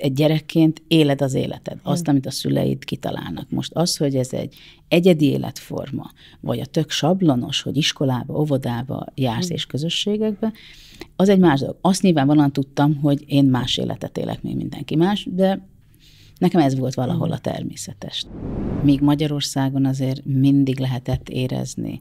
egy gyerekként éled az életed, azt, amit a szüleid kitalálnak. Most az, hogy ez egy egyedi életforma, vagy a tök sablonos, hogy iskolába, óvodába jársz és közösségekbe, az egy más dolog. Azt nyilvánvalóan tudtam, hogy én más életet élek, mint mindenki más, de nekem ez volt valahol a természetes. Míg Magyarországon azért mindig lehetett érezni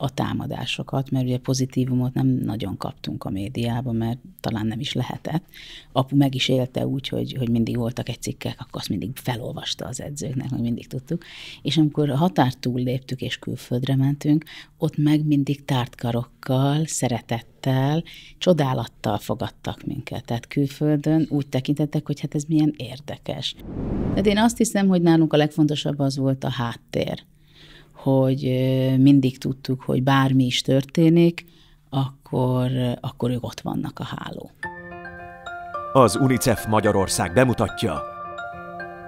a támadásokat, mert ugye pozitívumot nem nagyon kaptunk a médiában, mert talán nem is lehetett. Apu meg is élte úgy, hogy, hogy mindig voltak egy cikkek, akkor azt mindig felolvasta az edzőknek, meg mindig tudtuk. És amikor a határt túl léptük és külföldre mentünk, ott meg mindig tártkarokkal, szeretettel, csodálattal fogadtak minket. Tehát külföldön úgy tekintettek, hogy hát ez milyen érdekes. Tehát én azt hiszem, hogy nálunk a legfontosabb az volt a háttér hogy mindig tudtuk, hogy bármi is történik, akkor, akkor ők ott vannak a háló. Az UNICEF Magyarország bemutatja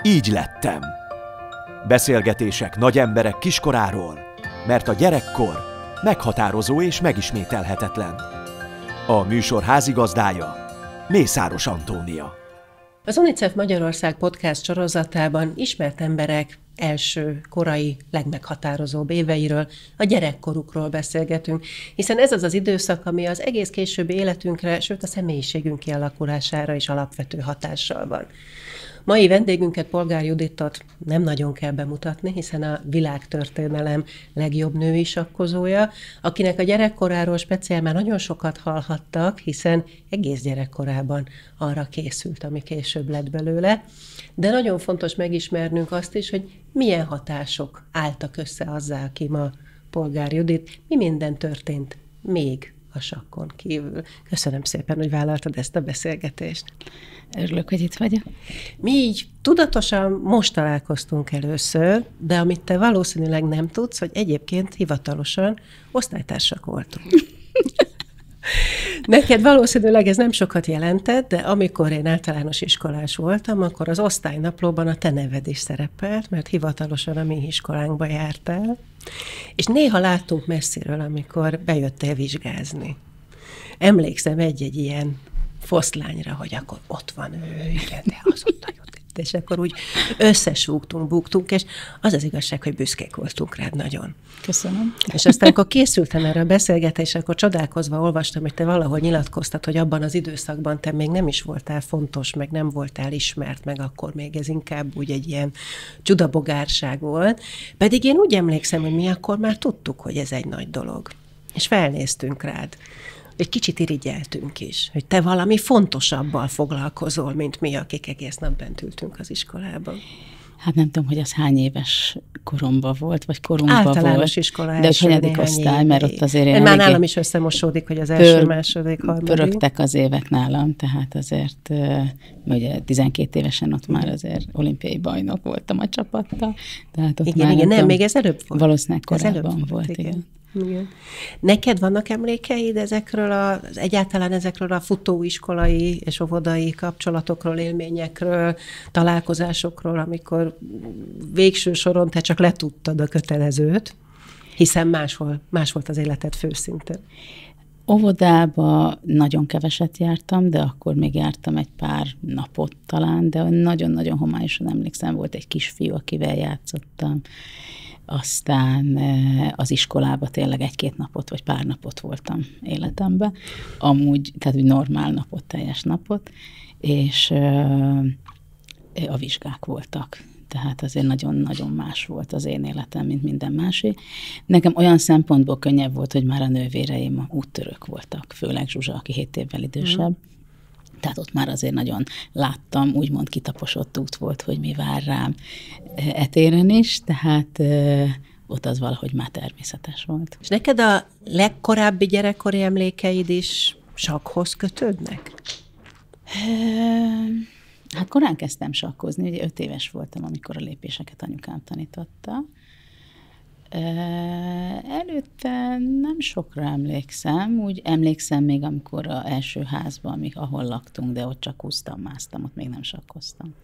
Így lettem. Beszélgetések nagy emberek kiskoráról, mert a gyerekkor meghatározó és megismételhetetlen. A műsor házigazdája Mészáros Antónia. Az UNICEF Magyarország podcast sorozatában ismert emberek első korai, legmeghatározóbb éveiről, a gyerekkorukról beszélgetünk, hiszen ez az az időszak, ami az egész későbbi életünkre, sőt a személyiségünk kialakulására is alapvető hatással van. Mai vendégünket, Polgár Juditot nem nagyon kell bemutatni, hiszen a világtörténelem legjobb női sakkozója, akinek a gyerekkoráról speciál már nagyon sokat hallhattak, hiszen egész gyerekkorában arra készült, ami később lett belőle. De nagyon fontos megismernünk azt is, hogy milyen hatások álltak össze azzal, aki ma Polgár Judit, mi minden történt még a sakkon kívül. Köszönöm szépen, hogy vállaltad ezt a beszélgetést. Örülök, hogy itt vagyok. Mi így tudatosan most találkoztunk először, de amit te valószínűleg nem tudsz, hogy egyébként hivatalosan osztálytársak voltunk. Neked valószínűleg ez nem sokat jelentett, de amikor én általános iskolás voltam, akkor az osztálynaplóban a te neved is szerepelt, mert hivatalosan a mi iskolánkba jártál, és néha láttunk messziről, amikor bejöttél vizsgázni. Emlékszem egy-egy ilyen foszlányra, hogy akkor ott van ő, igen, de az ott nagyon és akkor úgy összesúgtunk, buktunk, és az az igazság, hogy büszkék voltunk rád nagyon. Köszönöm. És aztán, akkor készültem erre a beszélgetésre, akkor csodálkozva olvastam, hogy te valahol nyilatkoztad, hogy abban az időszakban te még nem is voltál fontos, meg nem voltál ismert, meg akkor még ez inkább úgy egy ilyen csudabogárság volt. Pedig én úgy emlékszem, hogy mi akkor már tudtuk, hogy ez egy nagy dolog. És felnéztünk rád egy kicsit irigyeltünk is, hogy te valami fontosabbal foglalkozol, mint mi, akik egész nap bent ültünk az iskolában. Hát nem tudom, hogy az hány éves koromban volt, vagy Általános volt. iskola De hanyadik osztály, mert ott azért én Már nálam is összemosódik, hogy az első, pör, második, harmadik. Pörögtek az évek nálam, tehát azért, ugye 12 évesen ott már azért olimpiai bajnok voltam a csapattal. Tehát ott igen, már igen, nem, nem, még ez előbb volt. Valószínűleg korábban volt, igen. igen. Igen. Neked vannak emlékeid ezekről a, egyáltalán ezekről a futóiskolai és óvodai kapcsolatokról, élményekről, találkozásokról, amikor végső soron te csak letudtad a kötelezőt, hiszen máshol, más volt az életed főszinten. Óvodába nagyon keveset jártam, de akkor még jártam egy pár napot talán, de nagyon-nagyon homályosan emlékszem, volt egy kisfiú, akivel játszottam, aztán az iskolába tényleg egy-két napot, vagy pár napot voltam életemben, amúgy, tehát úgy normál napot, teljes napot, és a vizsgák voltak. Tehát azért nagyon-nagyon más volt az én életem, mint minden másé. Nekem olyan szempontból könnyebb volt, hogy már a nővéreim úttörők voltak, főleg Zsuzsa, aki 7 évvel idősebb. Mm. Tehát ott már azért nagyon láttam, úgymond kitaposott út volt, hogy mi vár rám etéren is, tehát ott az valahogy már természetes volt. És neked a legkorábbi gyerekkori emlékeid is sakhoz kötődnek? Hát korán kezdtem sakkozni, ugye öt éves voltam, amikor a lépéseket anyukám tanította. Előtte nem sokra emlékszem, úgy emlékszem még, amikor a első házban, amik, ahol laktunk, de ott csak úsztam, másztam, ott még nem sakkoztam.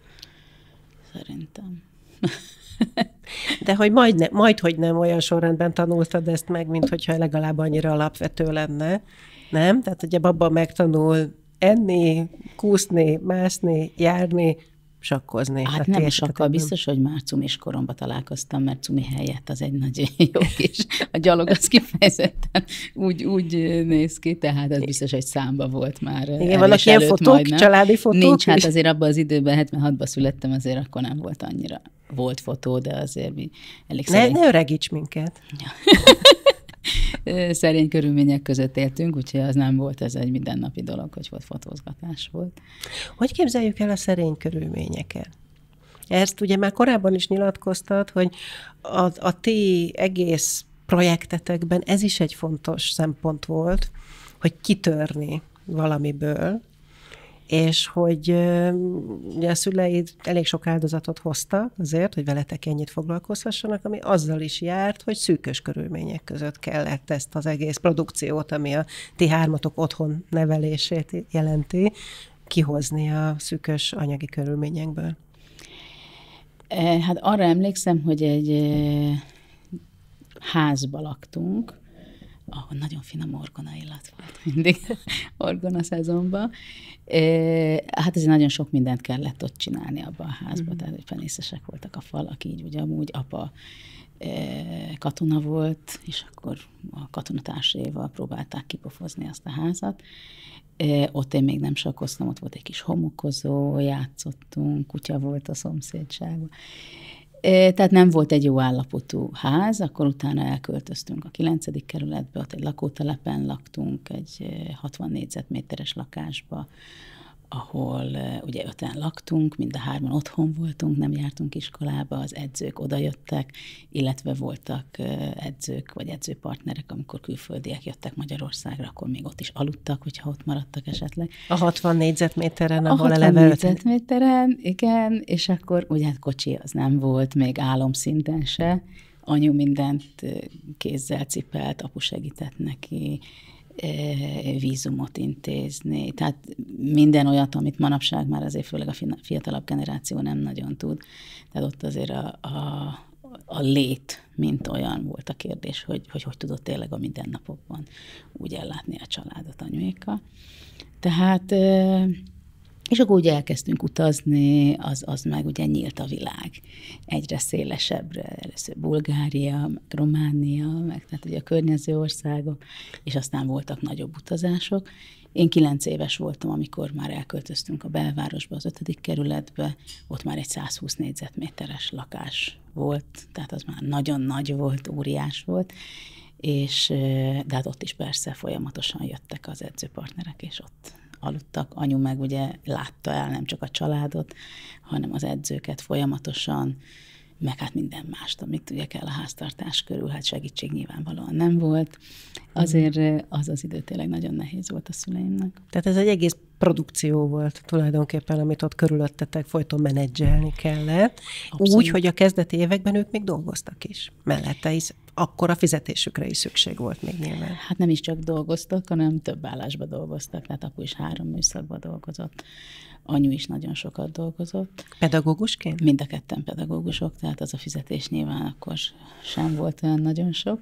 Szerintem. De hogy majd, ne, majd, hogy nem olyan sorrendben tanultad ezt meg, mint hogyha legalább annyira alapvető lenne, nem? Tehát, hogy abban megtanul enni, kúszni, mászni, járni, sakkozni. Hát nem is sakkal, biztos, hogy már cumis koromban találkoztam, mert cumi helyett az egy nagyon jó kis, a gyalog az kifejezetten úgy, úgy néz ki, tehát ez biztos, hogy számba volt már. Igen, vannak ilyen fotók, majdnem. családi fotók? Nincs, hát azért abban az időben, 76-ban születtem, azért akkor nem volt annyira. Volt fotó, de azért mi elég ne, szerény. Ne öregíts minket. szerény körülmények között éltünk, úgyhogy az nem volt ez egy mindennapi dolog, hogy volt fotózgatás volt. Hogy képzeljük el a szerény körülményeket? Ezt ugye már korábban is nyilatkoztat, hogy a, a ti egész projektetekben ez is egy fontos szempont volt, hogy kitörni valamiből, és hogy ugye a szüleid elég sok áldozatot hoztak azért, hogy veletek ennyit foglalkozhassanak, ami azzal is járt, hogy szűkös körülmények között kellett ezt az egész produkciót, ami a ti hármatok otthon nevelését jelenti, kihozni a szűkös anyagi körülményekből. E, hát arra emlékszem, hogy egy házba laktunk, ahol nagyon finom orgona illat volt mindig orgona szezonban. Hát ez nagyon sok mindent kellett ott csinálni abban a házban, mm-hmm. tehát fenészesek voltak a falak, így ugye amúgy apa katona volt, és akkor a katonatársaival próbálták kipofozni azt a házat. Ott én még nem sakkoztam, ott volt egy kis homokozó, játszottunk, kutya volt a szomszédságban. Tehát nem volt egy jó állapotú ház, akkor utána elköltöztünk a 9. kerületbe, ott egy lakótelepen laktunk, egy 60 négyzetméteres lakásba, ahol ugye öten laktunk, mind a hárman otthon voltunk, nem jártunk iskolába, az edzők odajöttek, illetve voltak edzők vagy edzőpartnerek, amikor külföldiek jöttek Magyarországra, akkor még ott is aludtak, hogyha ott maradtak esetleg. A 60 négyzetméteren, ahol a 60 eleve négyzetméteren, igen, és akkor ugye hát kocsi az nem volt, még álomszinten se, anyu mindent kézzel cipelt, apu segített neki, vízumot intézni. Tehát minden olyat, amit manapság már azért főleg a fiatalabb generáció nem nagyon tud. Tehát ott azért a, a, a lét, mint olyan volt a kérdés, hogy, hogy hogy tudott tényleg a mindennapokban úgy ellátni a családot anyuékkal. Tehát és akkor ugye elkezdtünk utazni, az, az meg ugye nyílt a világ. Egyre szélesebbre, először Bulgária, meg Románia, meg tehát ugye a környező országok, és aztán voltak nagyobb utazások. Én kilenc éves voltam, amikor már elköltöztünk a belvárosba, az ötödik kerületbe, ott már egy 120 négyzetméteres lakás volt, tehát az már nagyon nagy volt, óriás volt, és de hát ott is persze folyamatosan jöttek az edzőpartnerek, és ott aludtak. Anyu meg ugye látta el nem csak a családot, hanem az edzőket folyamatosan, meg hát minden mást, amit ugye kell a háztartás körül, hát segítség nyilvánvalóan nem volt. Azért az az idő tényleg nagyon nehéz volt a szüleimnek. Tehát ez egy egész produkció volt tulajdonképpen, amit ott körülöttetek folyton menedzselni kellett. Abszolút. Úgy, hogy a kezdeti években ők még dolgoztak is mellette, hisz akkor a fizetésükre is szükség volt még nyilván. Hát nem is csak dolgoztak, hanem több állásba dolgoztak, tehát apu is három műszakban dolgozott. Anyu is nagyon sokat dolgozott. Pedagógusként? Mind a ketten pedagógusok, tehát az a fizetés nyilván akkor sem volt olyan nagyon sok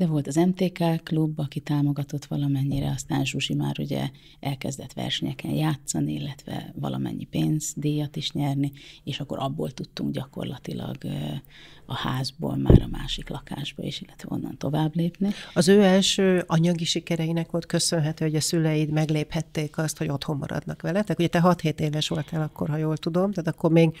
de volt az MTK klub, aki támogatott valamennyire, aztán Zsuzsi már ugye elkezdett versenyeken játszani, illetve valamennyi pénzdíjat is nyerni, és akkor abból tudtunk gyakorlatilag a házból már a másik lakásba is, illetve onnan tovább lépni. Az ő első anyagi sikereinek volt köszönhető, hogy a szüleid megléphették azt, hogy otthon maradnak veletek. Ugye te 6-7 éves voltál akkor, ha jól tudom, tehát akkor még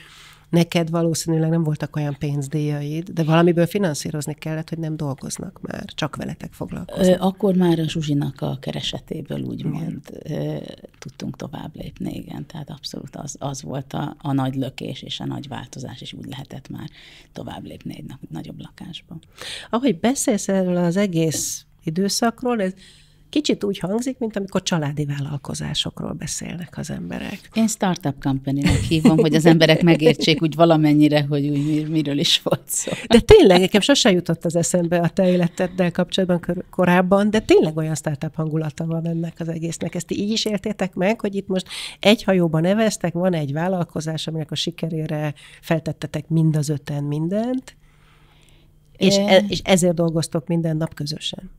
Neked valószínűleg nem voltak olyan pénzdíjaid, de valamiből finanszírozni kellett, hogy nem dolgoznak már, csak veletek foglalkoznak. Akkor már a Zsuzsinak a keresetéből úgymond igen. tudtunk tovább lépni, igen. Tehát abszolút az, az volt a, a nagy lökés és a nagy változás, és úgy lehetett már tovább lépni egy nagyobb lakásba. Ahogy beszélsz erről az egész időszakról, ez kicsit úgy hangzik, mint amikor családi vállalkozásokról beszélnek az emberek. Én startup company-nek hívom, hogy az emberek megértsék úgy valamennyire, hogy úgy mir- miről is volt szó. De tényleg, nekem sose jutott az eszembe a te életeddel kapcsolatban korábban, de tényleg olyan startup hangulata van ennek az egésznek. Ezt így is éltétek meg, hogy itt most egy hajóban neveztek, van egy vállalkozás, aminek a sikerére feltettetek mind az öten mindent, és, e- és ezért dolgoztok minden nap közösen.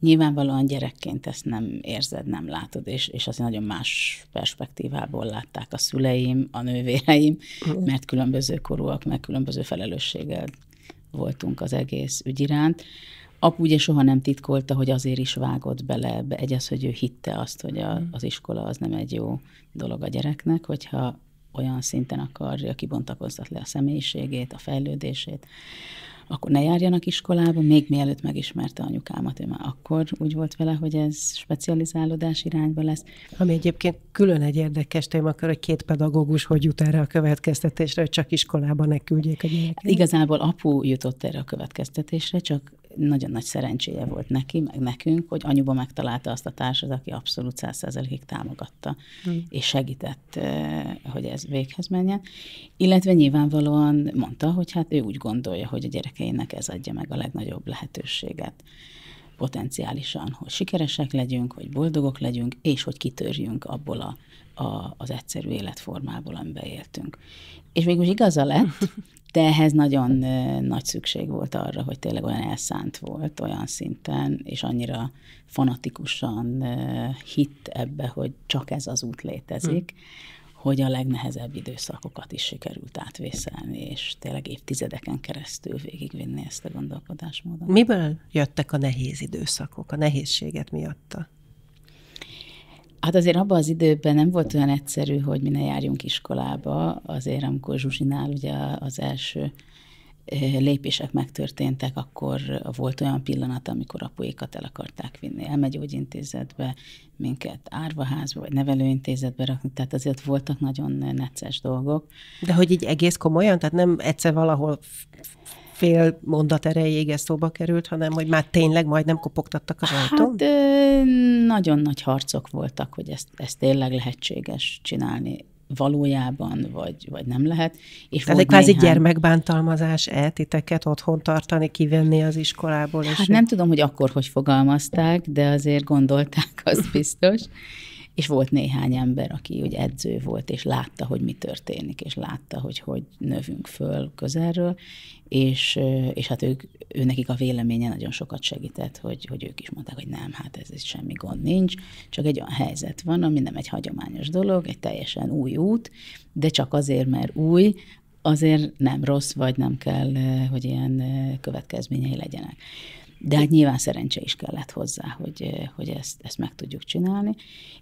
Nyilvánvalóan gyerekként ezt nem érzed, nem látod, és, és azért nagyon más perspektívából látták a szüleim, a nővéreim, mert különböző korúak, meg különböző felelősséggel voltunk az egész ügy iránt. Apu ugye soha nem titkolta, hogy azért is vágott bele ebbe. Egy az, hogy ő hitte azt, hogy a, az iskola az nem egy jó dolog a gyereknek, hogyha olyan szinten akarja kibontakoztatni a személyiségét, a fejlődését, akkor ne járjanak iskolába, még mielőtt megismerte anyukámat, ő már akkor úgy volt vele, hogy ez specializálódás irányba lesz. Ami egyébként külön egy érdekes témakör, hogy két pedagógus hogy jut erre a következtetésre, hogy csak iskolába ne küldjék a gyereket. Igazából apu jutott erre a következtetésre, csak nagyon nagy szerencséje volt neki, meg nekünk, hogy anyuba megtalálta azt a társat, aki abszolút százszerzelékig támogatta, hmm. és segített, hogy ez véghez menjen. Illetve nyilvánvalóan mondta, hogy hát ő úgy gondolja, hogy a gyerekeinek ez adja meg a legnagyobb lehetőséget potenciálisan, hogy sikeresek legyünk, hogy boldogok legyünk, és hogy kitörjünk abból a, a, az egyszerű életformából, amiben éltünk. És végül igaza lett, de ehhez nagyon nagy szükség volt arra, hogy tényleg olyan elszánt volt olyan szinten, és annyira fanatikusan hitt ebbe, hogy csak ez az út létezik, hmm. hogy a legnehezebb időszakokat is sikerült átvészelni, és tényleg évtizedeken keresztül végigvinni ezt a gondolkodásmódot. Miből jöttek a nehéz időszakok? A nehézséget miatta? Hát azért abban az időben nem volt olyan egyszerű, hogy mi ne járjunk iskolába. Azért, amikor Zsuzsinál ugye az első lépések megtörténtek, akkor volt olyan pillanat, amikor apuékat el akarták vinni elmegyógyintézetbe, minket árvaházba vagy nevelőintézetbe rakni, tehát azért voltak nagyon necces dolgok. De hogy így egész komolyan, tehát nem egyszer valahol fél mondat erejéig ez szóba került, hanem hogy már tényleg majdnem kopogtattak az ajtón? Hát nagyon nagy harcok voltak, hogy ezt, ezt tényleg lehetséges csinálni valójában, vagy, vagy nem lehet. És Tehát egy kvázi néhány... gyermekbántalmazás eltiteket otthon tartani, kivenni az iskolából? Hát és nem tudom, hogy akkor hogy fogalmazták, de azért gondolták, az biztos és volt néhány ember, aki úgy edző volt, és látta, hogy mi történik, és látta, hogy hogy növünk föl közelről, és, és hát ők, ő nekik a véleménye nagyon sokat segített, hogy, hogy ők is mondták, hogy nem, hát ez, ez semmi gond nincs, csak egy olyan helyzet van, ami nem egy hagyományos dolog, egy teljesen új út, de csak azért, mert új, azért nem rossz, vagy nem kell, hogy ilyen következményei legyenek. De hát nyilván szerencse is kellett hozzá, hogy, hogy ezt, ezt meg tudjuk csinálni.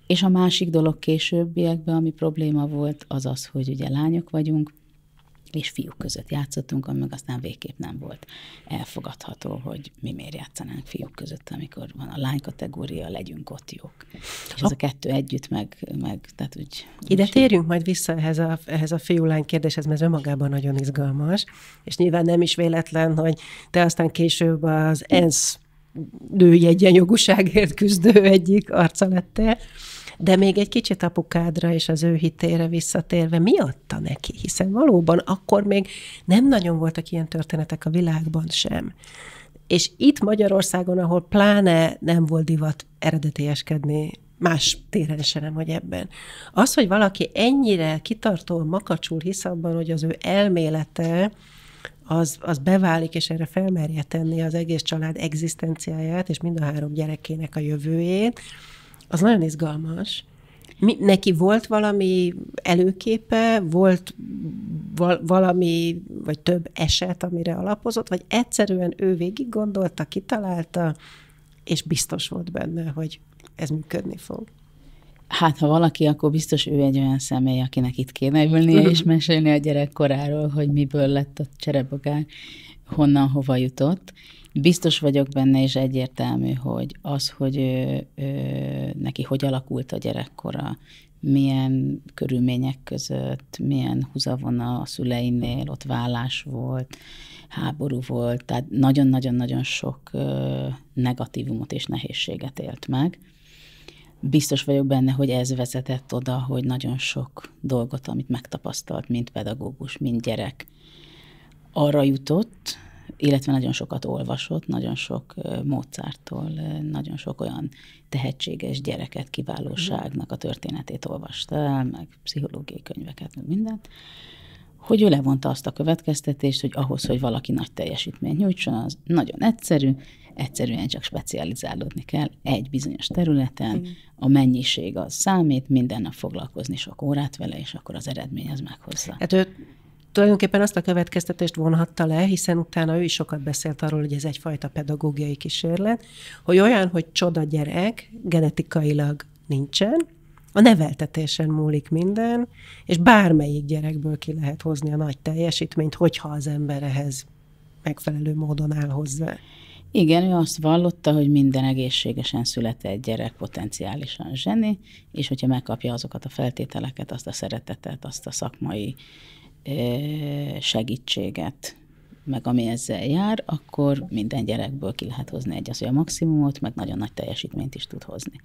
És a másik dolog későbbiekben, ami probléma volt, az az, hogy ugye lányok vagyunk, és fiúk között játszottunk, ami meg aztán végképp nem volt elfogadható, hogy mi miért játszanánk fiúk között, amikor van a lány kategória, legyünk ott jók. És ez a kettő együtt meg, meg tehát úgy... Ide úgy térjünk majd vissza ehhez a, ehhez a fiú-lány kérdéshez, mert ez önmagában nagyon izgalmas, és nyilván nem is véletlen, hogy te aztán később az ENSZ női egyenjogúságért küzdő egyik arca lettél. De még egy kicsit apukádra és az ő hitére visszatérve, mi adta neki? Hiszen valóban akkor még nem nagyon voltak ilyen történetek a világban sem. És itt Magyarországon, ahol pláne nem volt divat eredetieskedni, más téren se nem, hogy ebben. Az, hogy valaki ennyire kitartó, makacsul hisz abban, hogy az ő elmélete, az, az beválik, és erre felmerje tenni az egész család egzisztenciáját, és mind a három gyerekének a jövőjét, az nagyon izgalmas. Mi, neki volt valami előképe, volt val- valami, vagy több eset, amire alapozott, vagy egyszerűen ő végig gondolta, kitalálta, és biztos volt benne, hogy ez működni fog. Hát, ha valaki, akkor biztos ő egy olyan személy, akinek itt kéne ülnie és mesélni a gyerekkoráról, hogy miből lett a cserebogár, honnan, hova jutott. Biztos vagyok benne, és egyértelmű, hogy az, hogy ő, ő, neki hogy alakult a gyerekkora, milyen körülmények között, milyen húzavona a szüleinél, ott vállás volt, háború volt, tehát nagyon-nagyon-nagyon sok ö, negatívumot és nehézséget élt meg. Biztos vagyok benne, hogy ez vezetett oda, hogy nagyon sok dolgot, amit megtapasztalt, mint pedagógus, mint gyerek, arra jutott, illetve nagyon sokat olvasott, nagyon sok Mozarttól, nagyon sok olyan tehetséges gyereket, kiválóságnak a történetét olvasta el, meg pszichológiai könyveket, meg mindent, hogy ő levonta azt a következtetést, hogy ahhoz, hogy valaki nagy teljesítményt nyújtson, az nagyon egyszerű, egyszerűen csak specializálódni kell egy bizonyos területen, a mennyiség az számít, minden nap foglalkozni sok órát vele, és akkor az eredmény az meghozza. Hát ő tulajdonképpen azt a következtetést vonhatta le, hiszen utána ő is sokat beszélt arról, hogy ez egyfajta pedagógiai kísérlet, hogy olyan, hogy csoda gyerek, genetikailag nincsen, a neveltetésen múlik minden, és bármelyik gyerekből ki lehet hozni a nagy teljesítményt, hogyha az ember ehhez megfelelő módon áll hozzá. Igen, ő azt vallotta, hogy minden egészségesen született gyerek potenciálisan zseni, és hogyha megkapja azokat a feltételeket, azt a szeretetet, azt a szakmai segítséget, meg ami ezzel jár, akkor minden gyerekből ki lehet hozni egy az a maximumot, meg nagyon nagy teljesítményt is tud hozni.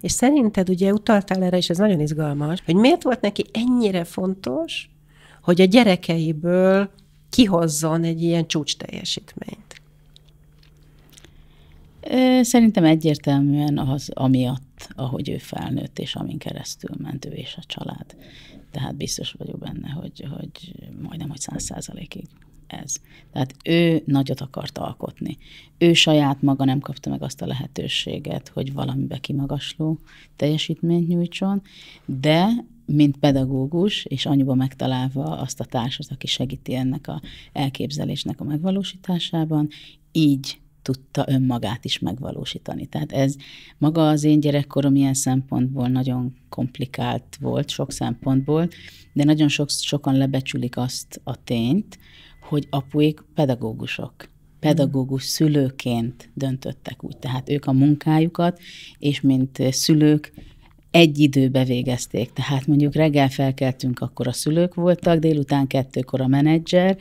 És szerinted ugye utaltál erre, és ez nagyon izgalmas, hogy miért volt neki ennyire fontos, hogy a gyerekeiből kihozzon egy ilyen csúcs teljesítményt? Szerintem egyértelműen az amiatt, ahogy ő felnőtt, és amin keresztül ment ő és a család. Tehát biztos vagyok benne, hogy, hogy majdnem, hogy száz százalékig ez. Tehát ő nagyot akart alkotni. Ő saját maga nem kapta meg azt a lehetőséget, hogy valamibe kimagasló teljesítményt nyújtson, de mint pedagógus, és anyuba megtalálva azt a társat, aki segíti ennek a elképzelésnek a megvalósításában, így tudta önmagát is megvalósítani. Tehát ez maga az én gyerekkorom ilyen szempontból nagyon komplikált volt, sok szempontból, de nagyon sok, sokan lebecsülik azt a tényt, hogy apuik pedagógusok pedagógus szülőként döntöttek úgy. Tehát ők a munkájukat, és mint szülők egy időbe végezték. Tehát mondjuk reggel felkeltünk, akkor a szülők voltak, délután kettőkor a menedzser,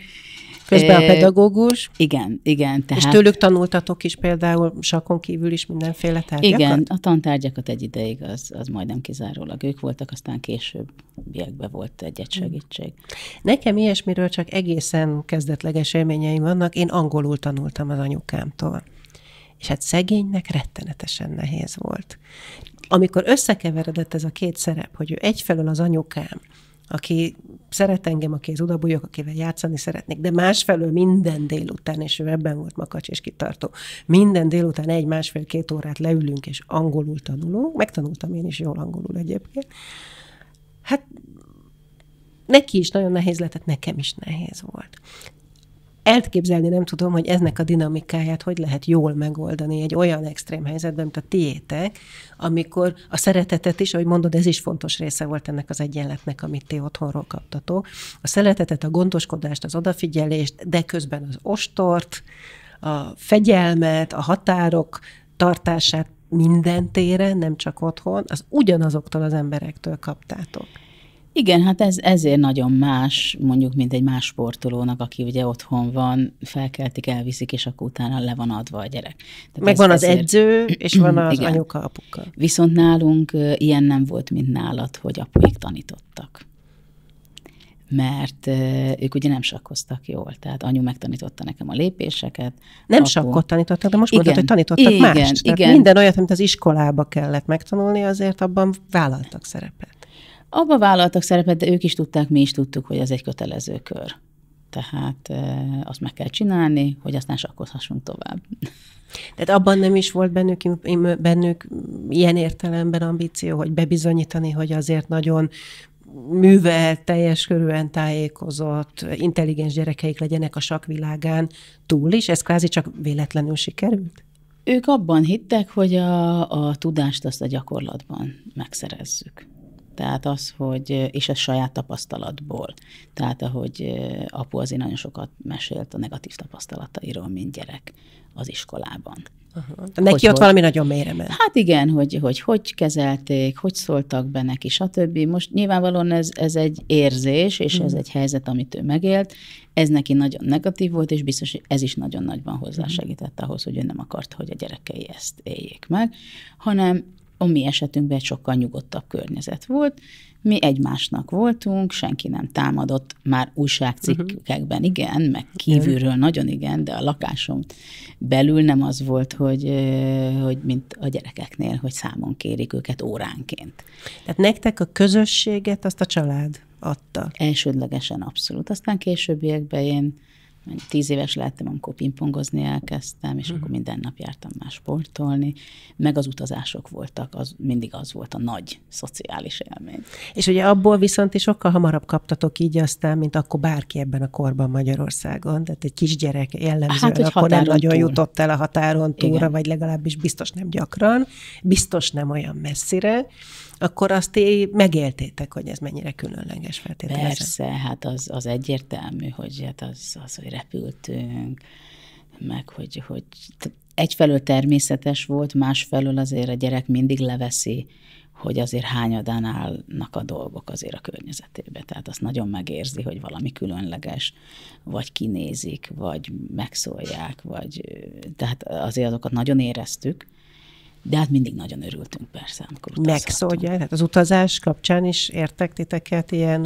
Közben a pedagógus. Igen, igen. Tehát... És tőlük tanultatok is például sakon kívül is mindenféle tárgyakat? Igen, a tantárgyakat egy ideig az, az majdnem kizárólag ők voltak, aztán később biekbe volt egy-egy hmm. segítség. Nekem ilyesmiről csak egészen kezdetleges élményeim vannak. Én angolul tanultam az anyukámtól. És hát szegénynek rettenetesen nehéz volt. Amikor összekeveredett ez a két szerep, hogy ő egyfelől az anyukám, aki szeret engem, aki az odabújok, akivel játszani szeretnék, de másfelől minden délután, és ő ebben volt makacs és kitartó, minden délután egy, másfél-két órát leülünk, és angolul tanulunk, megtanultam én is jól angolul egyébként, hát neki is nagyon nehéz lett, nekem is nehéz volt elképzelni nem tudom, hogy eznek a dinamikáját hogy lehet jól megoldani egy olyan extrém helyzetben, mint a tiétek, amikor a szeretetet is, ahogy mondod, ez is fontos része volt ennek az egyenletnek, amit ti otthonról kaptatok. A szeretetet, a gondoskodást, az odafigyelést, de közben az ostort, a fegyelmet, a határok tartását minden téren, nem csak otthon, az ugyanazoktól az emberektől kaptátok. Igen, hát ez ezért nagyon más, mondjuk, mint egy más sportolónak, aki ugye otthon van, felkeltik, elviszik, és akkor utána le van adva a gyerek. Tehát Meg ez, van az ezért... edző, és van az igen. anyuka, apuka. Viszont nálunk ilyen nem volt, mint nálad, hogy apuik tanítottak mert ők ugye nem sakkoztak jól. Tehát anyu megtanította nekem a lépéseket. Nem apu... sakkot tanítottak, de most igen, mondod, hogy tanítottak igen, mást. Tehát igen. minden olyat, amit az iskolába kellett megtanulni, azért abban vállaltak szerepet. Abba vállaltak szerepet, de ők is tudták, mi is tudtuk, hogy ez egy kötelező kör. Tehát e, azt meg kell csinálni, hogy aztán sakkozhassunk tovább. Tehát abban nem is volt bennük, bennük ilyen értelemben ambíció, hogy bebizonyítani, hogy azért nagyon művelt, teljes körűen tájékozott, intelligens gyerekeik legyenek a sakvilágán túl is? Ez kvázi csak véletlenül sikerült? Ők abban hittek, hogy a, a tudást azt a gyakorlatban megszerezzük. Tehát az, hogy, és ez saját tapasztalatból. Tehát ahogy apu azért nagyon sokat mesélt a negatív tapasztalatairól, mint gyerek az iskolában. Aha. Neki hogy, ott hogy, valami nagyon mélyre ment. Hát igen, hogy, hogy hogy kezelték, hogy szóltak be neki, stb. Most nyilvánvalóan ez, ez egy érzés, és hmm. ez egy helyzet, amit ő megélt. Ez neki nagyon negatív volt, és biztos, hogy ez is nagyon nagyban hozzásegített ahhoz, hogy ő nem akart, hogy a gyerekei ezt éljék meg, hanem a mi esetünkben egy sokkal nyugodtabb környezet volt. Mi egymásnak voltunk, senki nem támadott, már újságcikkekben igen, meg kívülről nagyon igen, de a lakásom belül nem az volt, hogy, hogy mint a gyerekeknél, hogy számon kérik őket óránként. Tehát nektek a közösséget azt a család adta. Elsődlegesen abszolút. Aztán későbbiekben én Tíz éves lettem, amikor pingpongozni elkezdtem, és uh-huh. akkor minden nap jártam már sportolni, meg az utazások voltak, az mindig az volt a nagy szociális élmény. És ugye abból viszont is sokkal hamarabb kaptatok így aztán, mint akkor bárki ebben a korban Magyarországon, tehát egy kisgyerek jellemzően hát, akkor nem nagyon túl. jutott el a határon túlra, Igen. vagy legalábbis biztos nem gyakran, biztos nem olyan messzire, akkor azt ti megéltétek, hogy ez mennyire különleges feltételezem. Persze, hát az, az egyértelmű, hogy hát az, az, hogy repültünk, meg hogy, hogy egyfelől természetes volt, másfelől azért a gyerek mindig leveszi, hogy azért hányadán állnak a dolgok azért a környezetébe. Tehát azt nagyon megérzi, hogy valami különleges, vagy kinézik, vagy megszólják, vagy tehát azért azokat nagyon éreztük, de hát mindig nagyon örültünk persze, amikor Megszólja, tehát az utazás kapcsán is értek titeket ilyen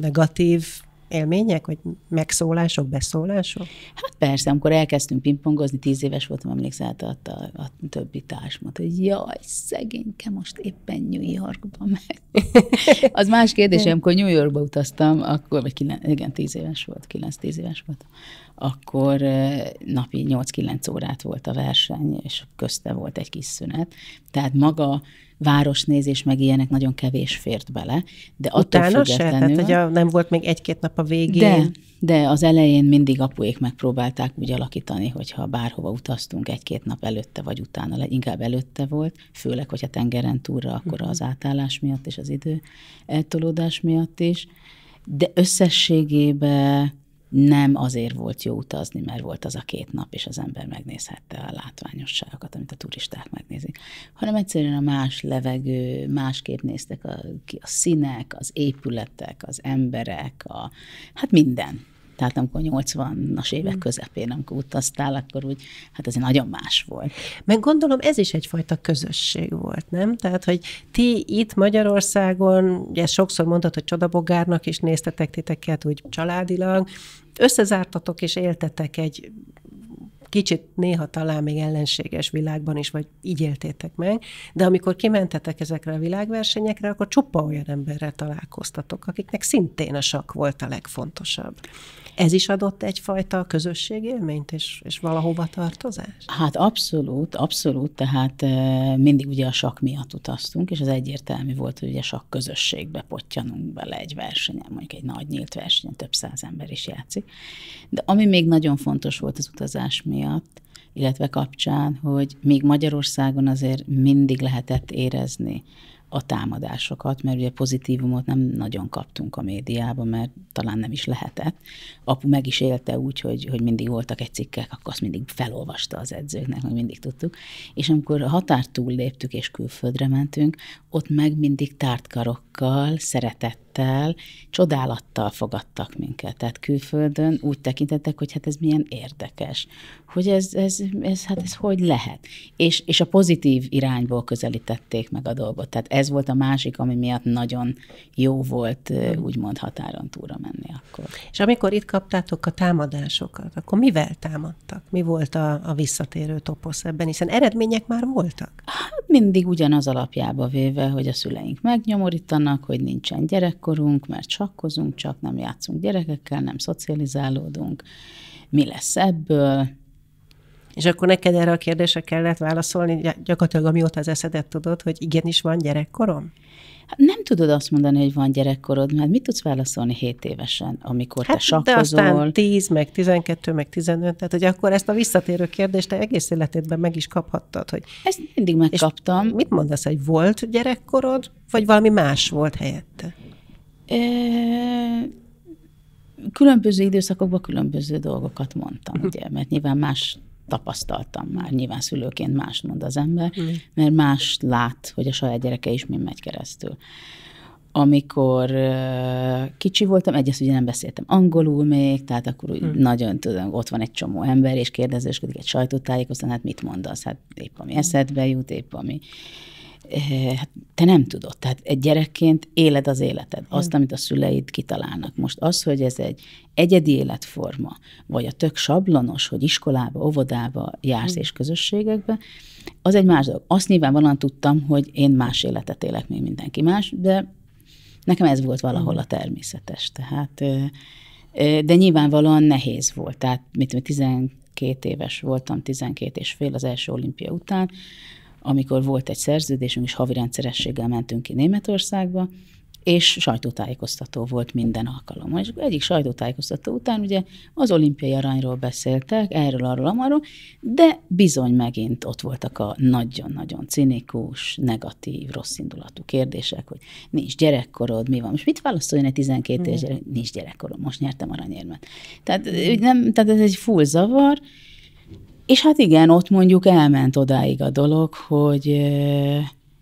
negatív élmények, vagy megszólások, beszólások? Hát persze, amikor elkezdtünk pingpongozni, tíz éves voltam, emlékszel, hát a, a, a többi társ mondta, hogy jaj, szegényke, most éppen New Yorkban meg. Az más kérdés, amikor New Yorkba utaztam, akkor, vagy kilen, igen, tíz éves volt, kilenc-tíz éves voltam, akkor napi 8-9 órát volt a verseny, és közte volt egy kis szünet. Tehát maga városnézés, meg ilyenek nagyon kevés fért bele. De Utána se? Tehát, hogy nem volt még egy-két nap a végén? De, de az elején mindig apuék megpróbálták úgy alakítani, hogyha bárhova utaztunk egy-két nap előtte vagy utána, inkább előtte volt, főleg, hogyha tengeren túlra, akkor az átállás miatt és az idő eltolódás miatt is. De összességében nem azért volt jó utazni, mert volt az a két nap, és az ember megnézhette a látványosságokat, amit a turisták megnézik, hanem egyszerűen a más levegő, másképp néztek a, a színek, az épületek, az emberek, a, hát minden. Tehát amikor 80-as évek mm. közepén, amikor utaztál, akkor úgy, hát ez nagyon más volt. Meg gondolom ez is egyfajta közösség volt, nem? Tehát, hogy ti itt Magyarországon, ugye sokszor mondtad, hogy csodabogárnak is néztetek titeket úgy családilag, összezártatok és éltetek egy kicsit néha talán még ellenséges világban is, vagy így éltétek meg, de amikor kimentetek ezekre a világversenyekre, akkor csupa olyan emberrel találkoztatok, akiknek szintén a sak volt a legfontosabb. Ez is adott egyfajta közösségélményt és, és valahova tartozást? Hát abszolút, abszolút, tehát mindig ugye a sak miatt utaztunk, és az egyértelmű volt, hogy ugye sak közösségbe pottyanunk bele egy versenyen, mondjuk egy nagy nyílt versenyen, több száz ember is játszik. De ami még nagyon fontos volt az utazás miatt, illetve kapcsán, hogy még Magyarországon azért mindig lehetett érezni a támadásokat, mert ugye pozitívumot nem nagyon kaptunk a médiában, mert talán nem is lehetett. Apu meg is élte úgy, hogy, hogy mindig voltak egy cikkek, akkor azt mindig felolvasta az edzőknek, meg mindig tudtuk. És amikor a határt túl léptük és külföldre mentünk, ott meg mindig tártkarokkal, szeretettel, csodálattal fogadtak minket. Tehát külföldön úgy tekintettek, hogy hát ez milyen érdekes, hogy ez, ez, ez hát ez hogy lehet. És, és a pozitív irányból közelítették meg a dolgot. Tehát ez volt a másik, ami miatt nagyon jó volt úgymond határon túlra menni akkor. És amikor itt kaptátok a támadásokat, akkor mivel támadtak? Mi volt a, a visszatérő toposz ebben? Hiszen eredmények már voltak. Hát mindig ugyanaz alapjába véve, hogy a szüleink megnyomorítanak, hogy nincsen gyerekkorunk, mert sakkozunk, csak nem játszunk gyerekekkel, nem szocializálódunk. Mi lesz ebből? És akkor neked erre a kérdésre kellett válaszolni, gyakorlatilag amióta az eszedet tudod, hogy igenis van gyerekkorom? Hát nem tudod azt mondani, hogy van gyerekkorod, mert mit tudsz válaszolni 7 évesen, amikor hát, te sakkozol? de aztán 10, meg 12, meg 15, tehát hogy akkor ezt a visszatérő kérdést te egész életedben meg is kaphattad. Hogy... Ezt mindig megkaptam. És mit mondasz, hogy volt gyerekkorod, vagy valami más volt helyette? E különböző időszakokban különböző dolgokat mondtam, ugye, mert nyilván más tapasztaltam már, nyilván szülőként más mond az ember, mm. mert más lát, hogy a saját gyereke is mi megy keresztül. Amikor uh, kicsi voltam, egyrészt ugye nem beszéltem angolul még, tehát akkor úgy mm. nagyon tudom, ott van egy csomó ember, és kérdezősködik egy sajtótájékoztatón, hát mit mondasz? Hát épp ami eszedbe jut, épp ami Eh, hát te nem tudod. Tehát egy gyerekként éled az életed, azt, amit a szüleid kitalálnak. Most az, hogy ez egy egyedi életforma, vagy a tök sablonos, hogy iskolába, óvodába jársz és közösségekbe, az egy más dolog. Azt nyilvánvalóan tudtam, hogy én más életet élek, mint mindenki más, de Nekem ez volt valahol a természetes, tehát de nyilvánvalóan nehéz volt. Tehát mit 12 éves voltam, 12 és fél az első olimpia után, amikor volt egy szerződésünk, és havi rendszerességgel mentünk ki Németországba, és sajtótájékoztató volt minden alkalommal. És egyik sajtótájékoztató után ugye az olimpiai aranyról beszéltek, erről, arról, amarról, de bizony megint ott voltak a nagyon-nagyon cinikus, negatív, rosszindulatú kérdések, hogy nincs gyerekkorod, mi van. Most mit válaszoljon egy 12 éves gyerek? Nincs gyerekkorom, most nyertem aranyérmet. Tehát, nem, tehát ez egy full zavar, és hát igen, ott mondjuk elment odáig a dolog, hogy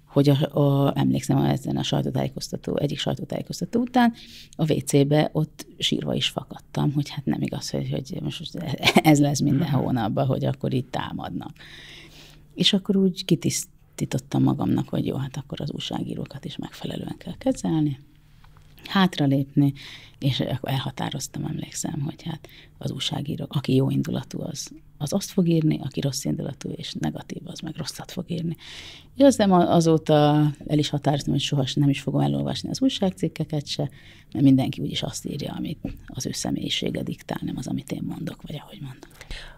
hogy a, a, emlékszem ezen a sajtótájékoztató, egyik sajtótájékoztató után a WC-be ott sírva is fakadtam, hogy hát nem igaz, hogy, hogy most ez lesz minden hónapban, hogy akkor itt támadnak. És akkor úgy kitisztítottam magamnak, hogy jó, hát akkor az újságírókat is megfelelően kell kezelni, hátralépni, és elhatároztam, emlékszem, hogy hát az újságíró, aki jó indulatú, az, az azt fog írni, aki rossz indulatú és negatív, az meg rosszat fog írni. És aztán azóta el is határoztam, hogy soha nem is fogom elolvasni az újságcikkeket se, mert mindenki úgyis azt írja, amit az ő személyisége diktál, nem az, amit én mondok, vagy ahogy mondok.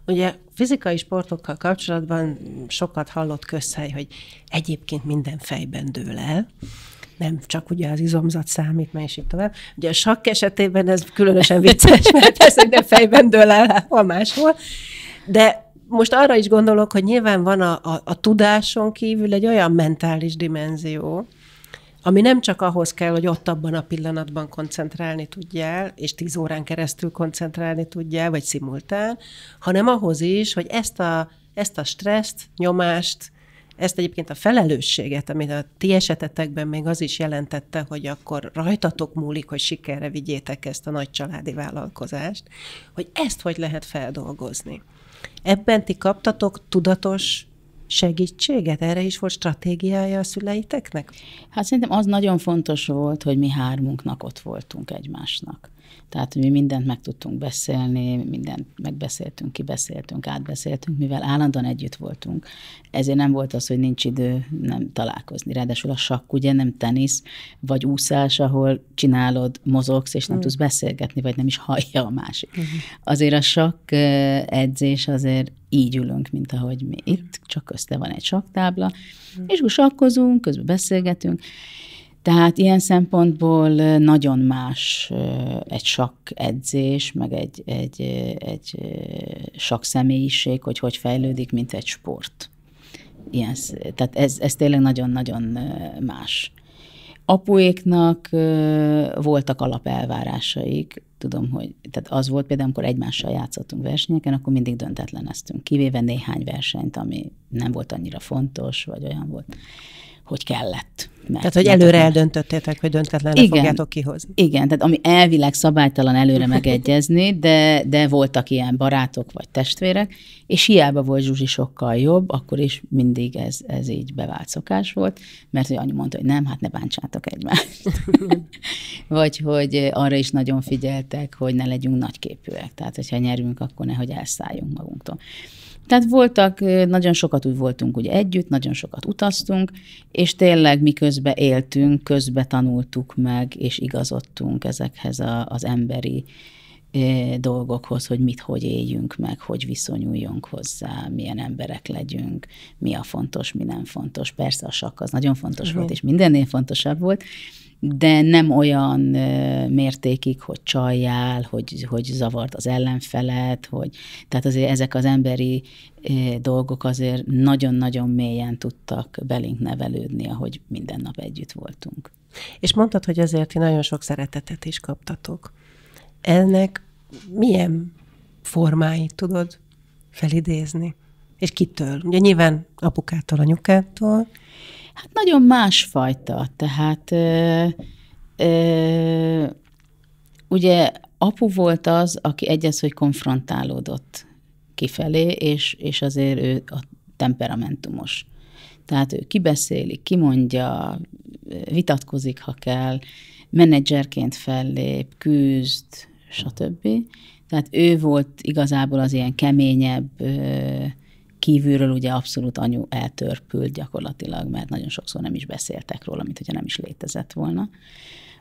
Ugye fizikai sportokkal kapcsolatban sokat hallott közhely, hogy egyébként minden fejben dől el, nem csak ugye az izomzat számít, mert is így tovább. Ugye a sakk esetében ez különösen vicces, mert ez nem fejben dől el, hol máshol. De most arra is gondolok, hogy nyilván van a, a, a tudáson kívül egy olyan mentális dimenzió, ami nem csak ahhoz kell, hogy ott abban a pillanatban koncentrálni tudjál, és tíz órán keresztül koncentrálni tudjál, vagy szimultán, hanem ahhoz is, hogy ezt a, ezt a stresszt, nyomást, ezt egyébként a felelősséget, amit a ti esetetekben még az is jelentette, hogy akkor rajtatok múlik, hogy sikerre vigyétek ezt a nagy családi vállalkozást, hogy ezt hogy lehet feldolgozni. Ebben ti kaptatok tudatos segítséget? Erre is volt stratégiája a szüleiteknek? Hát szerintem az nagyon fontos volt, hogy mi hármunknak ott voltunk egymásnak. Tehát, hogy mi mindent meg tudtunk beszélni, mindent megbeszéltünk, kibeszéltünk, átbeszéltünk, mivel állandóan együtt voltunk. Ezért nem volt az, hogy nincs idő nem találkozni. Ráadásul a sakk ugye nem tenisz, vagy úszás, ahol csinálod, mozogsz, és nem mm. tudsz beszélgetni, vagy nem is hallja a másik. Mm. Azért a sakk edzés azért így ülünk, mint ahogy mi itt, csak közte van egy saktábla, mm. és sakkozunk, közben beszélgetünk, tehát ilyen szempontból nagyon más egy sakk edzés, meg egy, egy, egy sakk személyiség, hogy hogy fejlődik, mint egy sport. Ilyen, tehát ez, ez tényleg nagyon-nagyon más. Apuéknak voltak alapelvárásaik, tudom, hogy tehát az volt például, amikor egymással játszottunk versenyeken, akkor mindig döntetleneztünk, kivéve néhány versenyt, ami nem volt annyira fontos, vagy olyan volt hogy kellett. Mert, tehát, hogy előre eldöntöttétek, hogy döntetlenül igen, fogjátok kihozni. Igen, tehát ami elvileg szabálytalan előre megegyezni, de, de voltak ilyen barátok vagy testvérek, és hiába volt Zsuzsi sokkal jobb, akkor is mindig ez, ez így bevált szokás volt, mert hogy anyu mondta, hogy nem, hát ne bántsátok egymást. vagy hogy arra is nagyon figyeltek, hogy ne legyünk nagyképűek, tehát hogyha nyerünk, akkor nehogy elszálljunk magunktól. Tehát voltak, nagyon sokat úgy voltunk ugye együtt, nagyon sokat utaztunk, és tényleg miközben éltünk, közbe tanultuk meg, és igazodtunk ezekhez a, az emberi dolgokhoz, hogy mit, hogy éljünk meg, hogy viszonyuljunk hozzá, milyen emberek legyünk, mi a fontos, mi nem fontos. Persze a sakk az nagyon fontos uh-huh. volt, és mindennél fontosabb volt, de nem olyan mértékig, hogy csaljál, hogy, hogy zavart az ellenfelet, hogy, tehát azért ezek az emberi dolgok azért nagyon-nagyon mélyen tudtak belénk nevelődni, ahogy minden nap együtt voltunk. És mondtad, hogy azért ti nagyon sok szeretetet is kaptatok. Ennek milyen formáit tudod felidézni? És kitől? Ugye nyilván apukától, anyukától, Hát nagyon másfajta, tehát ö, ö, ugye apu volt az, aki egyes, hogy konfrontálódott kifelé, és, és azért ő a temperamentumos. Tehát ő kibeszéli, kimondja, vitatkozik, ha kell, menedzserként fellép, küzd, stb. Tehát ő volt igazából az ilyen keményebb, kívülről ugye abszolút anyu eltörpült gyakorlatilag, mert nagyon sokszor nem is beszéltek róla, mint hogyha nem is létezett volna.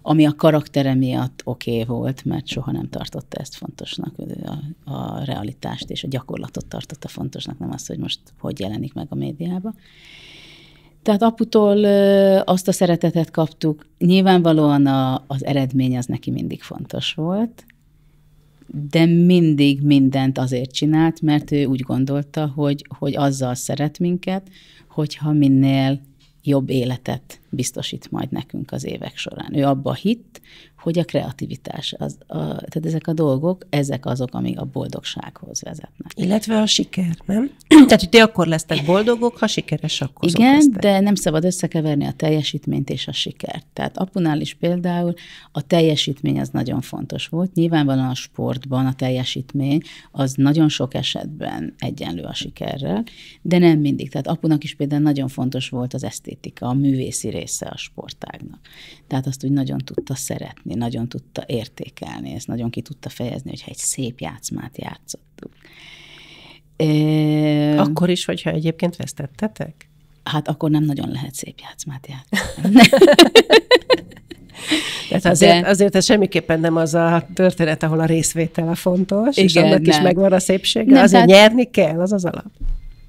ami a karaktere miatt oké okay volt, mert soha nem tartotta ezt fontosnak, a, a realitást és a gyakorlatot tartotta fontosnak, nem azt, hogy most hogy jelenik meg a médiába. Tehát aputól azt a szeretetet kaptuk. Nyilvánvalóan a, az eredmény az neki mindig fontos volt, de mindig mindent azért csinált, mert ő úgy gondolta, hogy, hogy azzal szeret minket, hogyha minél jobb életet biztosít majd nekünk az évek során. Ő abba hitt, hogy a kreativitás, az, a, tehát ezek a dolgok, ezek azok, amik a boldogsághoz vezetnek. Illetve a siker, nem? tehát, hogy ti akkor lesztek boldogok, ha sikeres, akkor Igen, lesztek. de nem szabad összekeverni a teljesítményt és a sikert. Tehát apunál is például a teljesítmény az nagyon fontos volt. Nyilvánvalóan a sportban a teljesítmény az nagyon sok esetben egyenlő a sikerrel, de nem mindig. Tehát apunak is például nagyon fontos volt az esztétika, a művészi része a sportágnak. Tehát azt úgy nagyon tudta szeretni nagyon tudta értékelni, ezt nagyon ki tudta fejezni, hogyha egy szép játszmát játszottuk. E... Akkor is, hogyha egyébként vesztettetek? Hát akkor nem nagyon lehet szép játszmát játszani. Tehát azért, De... azért ez semmiképpen nem az a történet, ahol a részvétel a fontos, Igen, és annak nem. is megvan a szépsége. Nem, azért tehát... nyerni kell, az az alap.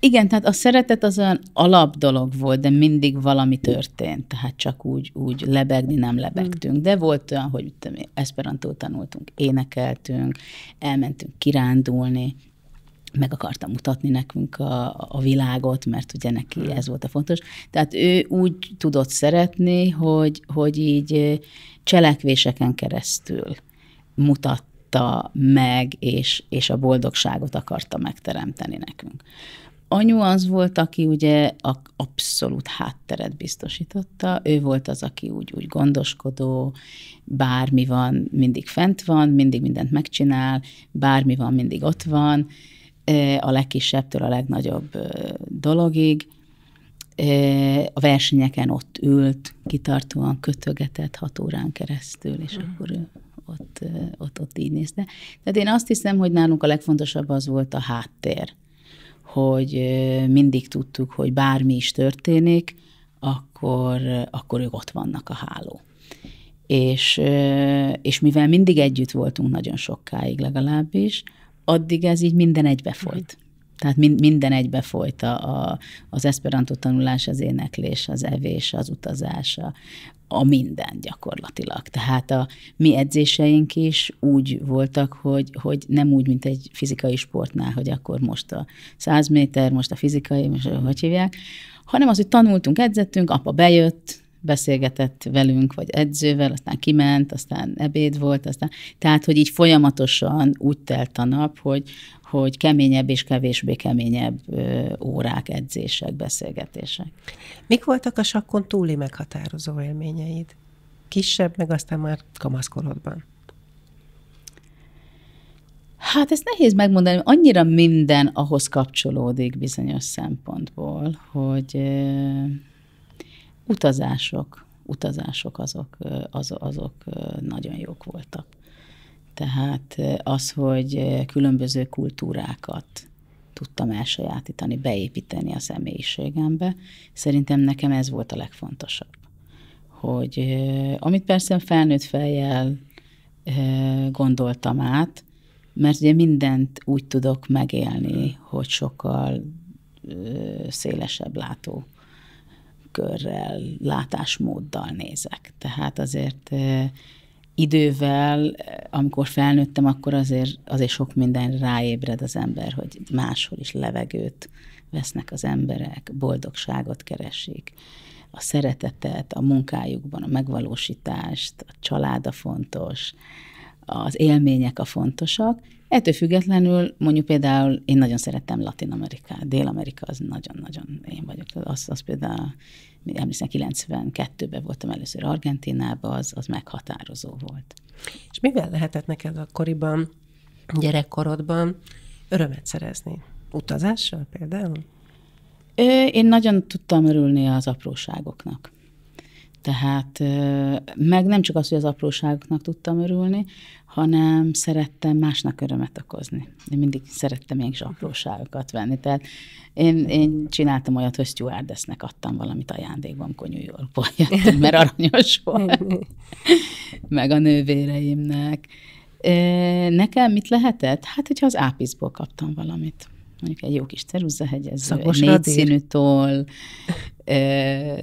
Igen, tehát a szeretet az olyan alap dolog volt, de mindig valami történt, tehát csak úgy, úgy lebegni nem lebegtünk. De volt olyan, hogy esperantót tanultunk, énekeltünk, elmentünk kirándulni, meg akarta mutatni nekünk a, a világot, mert ugye neki ez volt a fontos. Tehát ő úgy tudott szeretni, hogy, hogy így cselekvéseken keresztül mutatta meg, és, és a boldogságot akarta megteremteni nekünk. Anyu az volt, aki ugye a abszolút hátteret biztosította, ő volt az, aki úgy, úgy gondoskodó, bármi van, mindig fent van, mindig mindent megcsinál, bármi van, mindig ott van, a legkisebbtől a legnagyobb dologig. A versenyeken ott ült, kitartóan kötögetett hat órán keresztül, és mm. akkor ő ott, ott, ott így nézte. Tehát én azt hiszem, hogy nálunk a legfontosabb az volt a háttér hogy mindig tudtuk, hogy bármi is történik, akkor, akkor ők ott vannak a háló. És, és mivel mindig együtt voltunk nagyon sokáig legalábbis, addig ez így minden egybe folyt. Tehát minden egybe folyt a, a, az esperanto tanulás, az éneklés, az evés, az utazás, a minden gyakorlatilag. Tehát a mi edzéseink is úgy voltak, hogy, hogy nem úgy, mint egy fizikai sportnál, hogy akkor most a 100 méter, most a fizikai, most hogy hívják, hanem az, hogy tanultunk, edzettünk, apa bejött, beszélgetett velünk, vagy edzővel, aztán kiment, aztán ebéd volt, aztán, tehát, hogy így folyamatosan úgy telt a nap, hogy, hogy keményebb és kevésbé keményebb órák, edzések, beszélgetések. Mik voltak a sakkon túli meghatározó élményeid? Kisebb, meg aztán már kamaszkorodban. Hát ezt nehéz megmondani, annyira minden ahhoz kapcsolódik bizonyos szempontból, hogy utazások, utazások azok, az, azok nagyon jók voltak. Tehát az, hogy különböző kultúrákat tudtam elsajátítani, beépíteni a személyiségembe, szerintem nekem ez volt a legfontosabb. Hogy amit persze felnőtt fejjel gondoltam át, mert ugye mindent úgy tudok megélni, hogy sokkal szélesebb látó körrel, látásmóddal nézek. Tehát azért idővel, amikor felnőttem, akkor azért, azért sok minden ráébred az ember, hogy máshol is levegőt vesznek az emberek, boldogságot keresik, a szeretetet, a munkájukban, a megvalósítást, a család a fontos, az élmények a fontosak. Ettől függetlenül mondjuk például én nagyon szerettem Latin Amerikát, Dél-Amerika az nagyon-nagyon én vagyok. Az, az például emlékszem, 92-ben voltam először Argentinában, az, az meghatározó volt. És mivel lehetett neked akkoriban, gyerekkorodban örömet szerezni? Utazással például? Én nagyon tudtam örülni az apróságoknak. Tehát meg nem csak az, hogy az apróságoknak tudtam örülni, hanem szerettem másnak örömet okozni. Én mindig szerettem ilyen kis apróságokat venni. Tehát én, én csináltam olyat, hogy stewardessnek adtam valamit ajándékban, amikor New Yorkból jöttünk, mert aranyos volt. meg a nővéreimnek. Nekem mit lehetett? Hát, hogyha az ápiszból kaptam valamit mondjuk egy jó kis ceruzahegyező, egy négyszínű toll,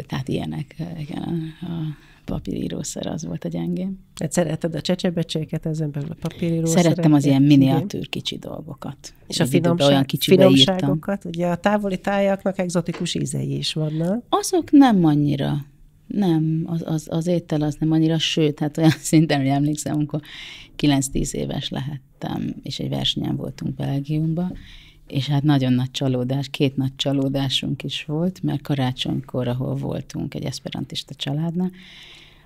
tehát ilyenek, igen, a papírírószer az volt a gyengém. Hát szereted a csecsebecséket, ezen belül a papírírószer? Szerettem az ilyen miniatűr kicsi dolgokat. És a finomság, olyan finomságokat, ugye a távoli tájaknak egzotikus ízei is vannak. Azok nem annyira. Nem, az, az, az étel az nem annyira, sőt, hát olyan szinten, hogy emlékszem, amikor 9-10 éves lehettem, és egy versenyen voltunk Belgiumban, és hát nagyon nagy csalódás, két nagy csalódásunk is volt, mert karácsonykor, ahol voltunk egy eszperantista családnál,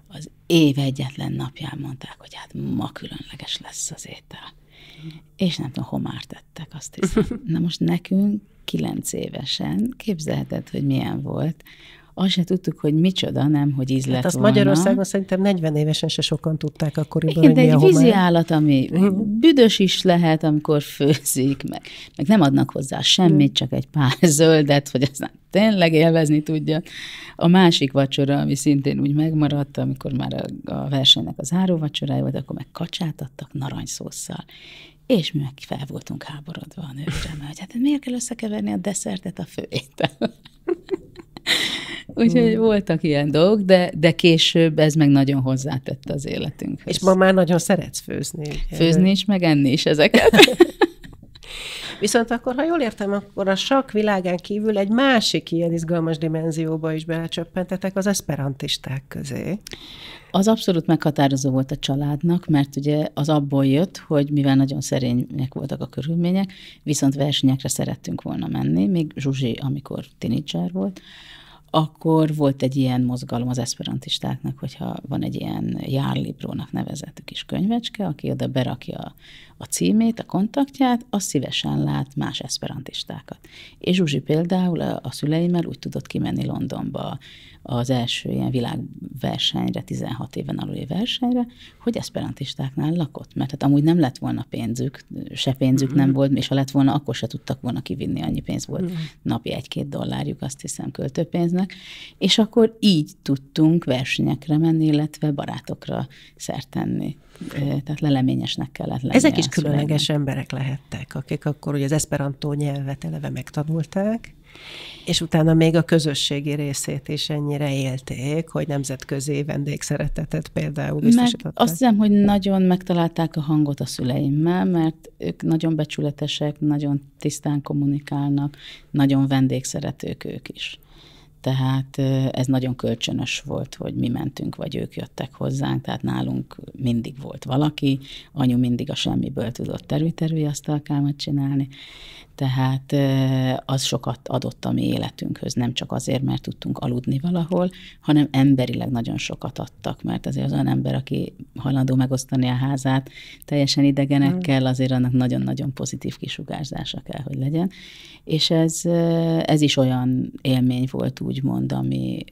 az év egyetlen napján mondták, hogy hát ma különleges lesz az étel. És nem tudom, homár tettek, azt hiszem. Na most nekünk kilenc évesen képzelheted, hogy milyen volt, azt se tudtuk, hogy micsoda, nem, hogy íz hát azt volna. Magyarországon szerintem 40 évesen se sokan tudták akkoriban, Igen, de egy vízi állat, ami büdös is lehet, amikor főzik, meg, meg nem adnak hozzá semmit, csak egy pár zöldet, hogy aztán tényleg élvezni tudja. A másik vacsora, ami szintén úgy megmaradt, amikor már a, a versenynek az záró vacsorája volt, akkor meg kacsát adtak narancsszósszal. És mi meg fel voltunk háborodva a nőre, hogy hát miért kell összekeverni a desszertet a főétel. Úgyhogy mm. voltak ilyen dolgok, de, de később ez meg nagyon hozzátette az életünkhöz. És ma már nagyon szeretsz főzni. Ugye? Főzni is, meg enni is ezeket. Viszont akkor, ha jól értem, akkor a sak világán kívül egy másik ilyen izgalmas dimenzióba is belecsöppentetek az esperantisták közé. Az abszolút meghatározó volt a családnak, mert ugye az abból jött, hogy mivel nagyon szerények voltak a körülmények, viszont versenyekre szerettünk volna menni, még Zsuzsi, amikor tinédzser volt, akkor volt egy ilyen mozgalom az esperantistáknak, hogyha van egy ilyen járlibrónak nevezetű kis könyvecske, aki oda berakja a címét, a kontaktját, az szívesen lát más esperantistákat. És Zsuzsi például a, szüleimmel úgy tudott kimenni Londonba az első ilyen világversenyre, 16 éven aluli versenyre, hogy esperantistáknál lakott, mert hát amúgy nem lett volna pénzük, se pénzük nem mhm. volt, és ha lett volna, akkor se tudtak volna kivinni, annyi pénz volt, mm. napi egy-két dollárjuk, azt hiszem, költőpénznek, és akkor így tudtunk versenyekre menni, illetve barátokra szertenni tehát leleményesnek kellett lenni. Ezek is különleges szüleinek. emberek lehettek, akik akkor ugye az esperantó nyelvet eleve megtanulták, és utána még a közösségi részét is ennyire élték, hogy nemzetközi vendégszeretetet például biztosították. Meg azt hiszem, hogy nagyon megtalálták a hangot a szüleimmel, mert ők nagyon becsületesek, nagyon tisztán kommunikálnak, nagyon vendégszeretők ők is. Tehát ez nagyon kölcsönös volt, hogy mi mentünk, vagy ők jöttek hozzánk, tehát nálunk mindig volt valaki, anyu mindig a semmiből tudott terű-terű asztalkámat csinálni, tehát az sokat adott a mi életünkhöz, nem csak azért, mert tudtunk aludni valahol, hanem emberileg nagyon sokat adtak, mert azért az olyan ember, aki hajlandó megosztani a házát teljesen idegenekkel, azért annak nagyon-nagyon pozitív kisugárzása kell, hogy legyen. És ez, ez is olyan élmény volt, úgymond, ami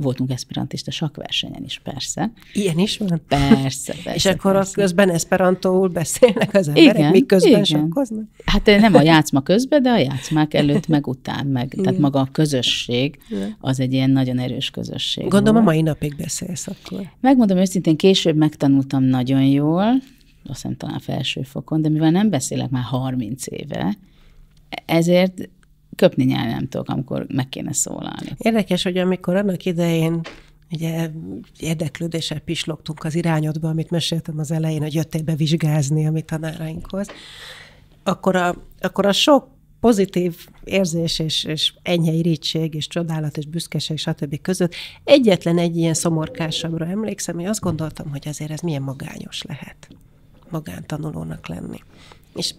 voltunk esperantista sakversenyen is, persze. Ilyen is van? Persze, persze. És akkor persze. közben esperantóul beszélnek az emberek, igen, miközben igen. sakkoznak? Hát nem a játszma közben, de a játszmák előtt, meg után, meg, igen. tehát maga a közösség, az egy ilyen nagyon erős közösség. Gondolom volt. a mai napig beszélsz akkor. Megmondom őszintén, később megtanultam nagyon jól, azt hiszem talán felső fokon, de mivel nem beszélek már 30 éve, ezért köpni nyelv nem tudok, amikor meg kéne szólalni. Érdekes, hogy amikor annak idején ugye érdeklődéssel pislogtunk az irányodba, amit meséltem az elején, hogy jöttél be vizsgázni a mi tanárainkhoz, akkor a, akkor a sok pozitív érzés és, és enyhe irítség és csodálat és büszkeség stb. között egyetlen egy ilyen szomorkásabbra emlékszem, hogy azt gondoltam, hogy azért ez milyen magányos lehet magántanulónak lenni. És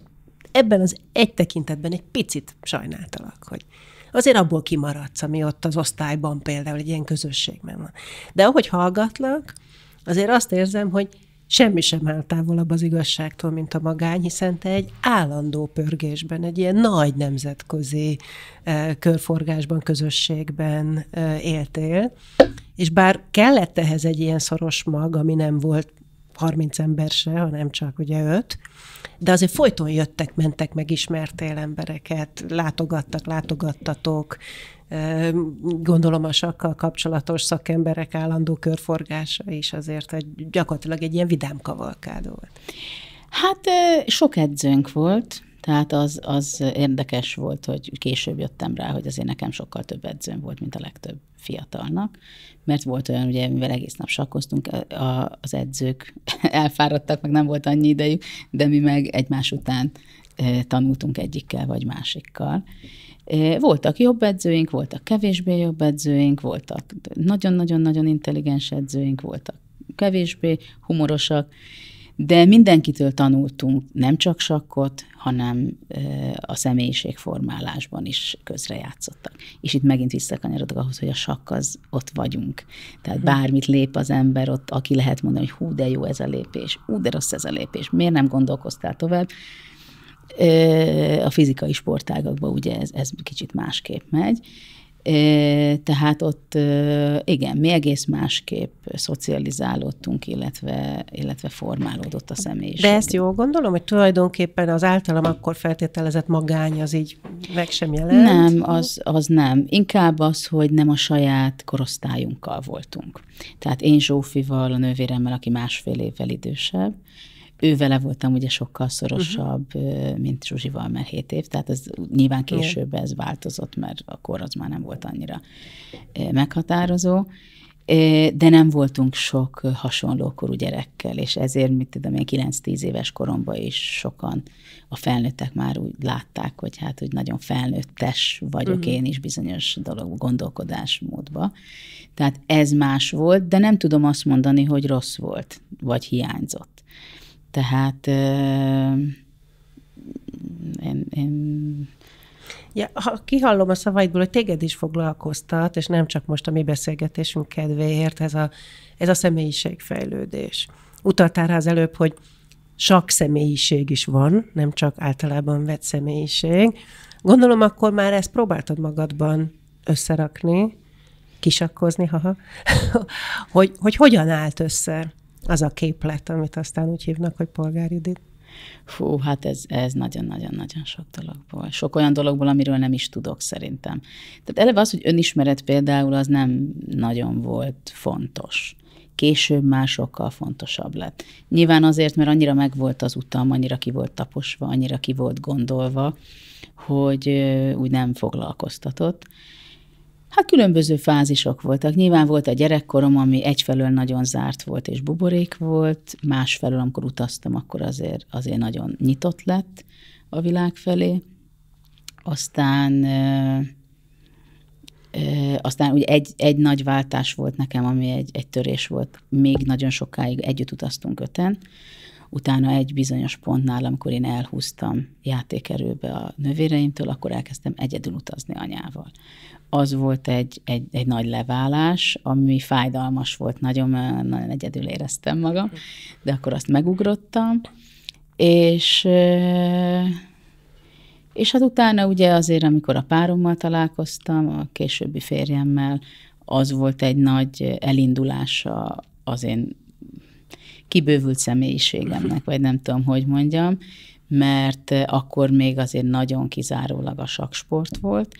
ebben az egy tekintetben egy picit sajnáltalak, hogy azért abból kimaradsz, ami ott az osztályban például egy ilyen közösségben van. De ahogy hallgatlak, azért azt érzem, hogy semmi sem áll távolabb az igazságtól, mint a magány, hiszen te egy állandó pörgésben, egy ilyen nagy nemzetközi körforgásban, közösségben éltél, és bár kellett ehhez egy ilyen szoros mag, ami nem volt 30 ember se, hanem csak ugye öt, de azért folyton jöttek, mentek, megismertél embereket, látogattak, látogattatok, gondolom a sakkal kapcsolatos szakemberek állandó körforgása is azért egy, gyakorlatilag egy ilyen vidám kavalkád volt. Hát sok edzőnk volt, tehát az, az érdekes volt, hogy később jöttem rá, hogy azért nekem sokkal több edzőm volt, mint a legtöbb fiatalnak, mert volt olyan, ugye, mivel egész nap sakkoztunk, a, az edzők elfáradtak, meg nem volt annyi idejük, de mi meg egymás után tanultunk egyikkel vagy másikkal. Voltak jobb edzőink, voltak kevésbé jobb edzőink, voltak nagyon-nagyon-nagyon intelligens edzőink, voltak kevésbé humorosak, de mindenkitől tanultunk nem csak sakkot, hanem a személyiségformálásban is közrejátszottak. És itt megint visszakanyarodok ahhoz, hogy a sakk az ott vagyunk. Tehát mhm. bármit lép az ember, ott aki lehet mondani, hogy hú, de jó ez a lépés, hú, de rossz ez a lépés, miért nem gondolkoztál tovább? A fizikai sportágakban ugye ez, ez kicsit másképp megy, tehát ott igen, mi egész másképp szocializálódtunk, illetve, illetve formálódott a személyiség. De ezt jól gondolom, hogy tulajdonképpen az általam akkor feltételezett magány az így meg sem jelent? Nem, az, az nem. Inkább az, hogy nem a saját korosztályunkkal voltunk. Tehát én Zsófival, a nővéremmel, aki másfél évvel idősebb, ő vele voltam ugye sokkal szorosabb, uh-huh. mint Zsuzsival, mert 7 év, tehát ez nyilván később ez változott, mert akkor az már nem volt annyira meghatározó de nem voltunk sok hasonlókorú gyerekkel, és ezért, mit tudom én, 9-10 éves koromban is sokan a felnőttek már úgy látták, hogy hát, hogy nagyon felnőttes vagyok uh-huh. én is bizonyos dolog gondolkodásmódba. Tehát ez más volt, de nem tudom azt mondani, hogy rossz volt, vagy hiányzott. Tehát én, én Ja, ha kihallom a szavaidból, hogy téged is foglalkoztat, és nem csak most a mi beszélgetésünk kedvéért, ez a, ez a személyiségfejlődés. Utaltál rá az előbb, hogy sok személyiség is van, nem csak általában vett személyiség. Gondolom, akkor már ezt próbáltad magadban összerakni, kisakkozni, haha, hogy, hogy hogyan állt össze az a képlet, amit aztán úgy hívnak, hogy polgáridit. Fú, hát ez, ez nagyon-nagyon-nagyon sok dologból. Sok olyan dologból, amiről nem is tudok szerintem. Tehát eleve az, hogy önismeret például, az nem nagyon volt fontos. Később már sokkal fontosabb lett. Nyilván azért, mert annyira megvolt az utam, annyira ki volt taposva, annyira ki volt gondolva, hogy úgy nem foglalkoztatott. Hát különböző fázisok voltak. Nyilván volt a gyerekkorom, ami egyfelől nagyon zárt volt és buborék volt, másfelől, amikor utaztam, akkor azért, azért nagyon nyitott lett a világ felé. Aztán aztán ugye egy, egy nagy váltás volt nekem, ami egy, egy törés volt. Még nagyon sokáig együtt utaztunk öten, utána egy bizonyos pontnál, amikor én elhúztam játékerőbe a nővéreimtől, akkor elkezdtem egyedül utazni anyával az volt egy, egy, egy nagy leválás, ami fájdalmas volt, nagyon, nagyon egyedül éreztem magam, de akkor azt megugrottam, és és hát utána ugye azért, amikor a párommal találkoztam, a későbbi férjemmel, az volt egy nagy elindulása az én kibővült személyiségemnek, vagy nem tudom, hogy mondjam, mert akkor még azért nagyon kizárólag a saksport volt,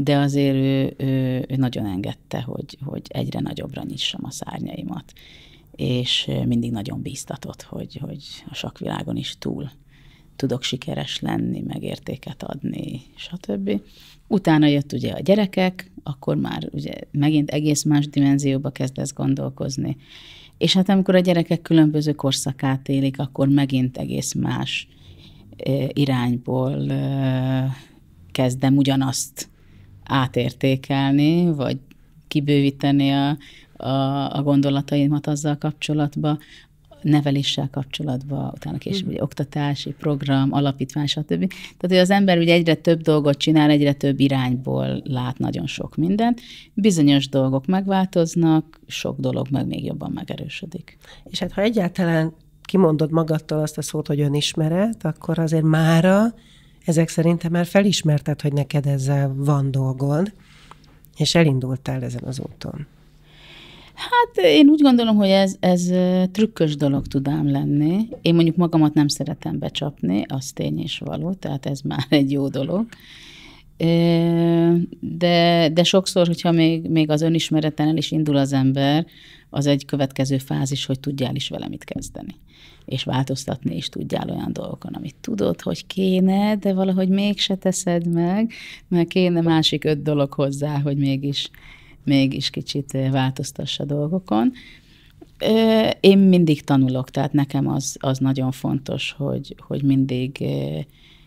de azért ő, ő, ő nagyon engedte, hogy, hogy egyre nagyobbra nyissam a szárnyaimat, és mindig nagyon bíztatott, hogy, hogy a sakvilágon is túl tudok sikeres lenni, meg értéket adni, stb. Utána jött ugye a gyerekek, akkor már ugye megint egész más dimenzióba kezdesz gondolkozni. És hát amikor a gyerekek különböző korszakát élik, akkor megint egész más irányból kezdem ugyanazt átértékelni, vagy kibővíteni a, a, a gondolataimat azzal kapcsolatban, neveléssel kapcsolatban, utána később mm. ugye, oktatási program, alapítvány, stb. Tehát, hogy az ember ugye egyre több dolgot csinál, egyre több irányból lát nagyon sok mindent. Bizonyos dolgok megváltoznak, sok dolog meg még jobban megerősödik. És hát ha egyáltalán kimondod magadtól azt a szót, hogy önismeret, akkor azért mára ezek szerintem már felismerted, hogy neked ezzel van dolgod, és elindultál ezen az úton. Hát én úgy gondolom, hogy ez, ez trükkös dolog tud ám lenni. Én mondjuk magamat nem szeretem becsapni, az tény és való, tehát ez már egy jó dolog. De, de sokszor, hogyha még, még az önismereten el is indul az ember, az egy következő fázis, hogy tudjál is vele mit kezdeni. És változtatni is tudjál olyan dolgokon, amit tudod, hogy kéne, de valahogy mégse teszed meg, mert kéne másik öt dolog hozzá, hogy mégis, mégis kicsit változtassa dolgokon. Én mindig tanulok, tehát nekem az, az nagyon fontos, hogy, hogy mindig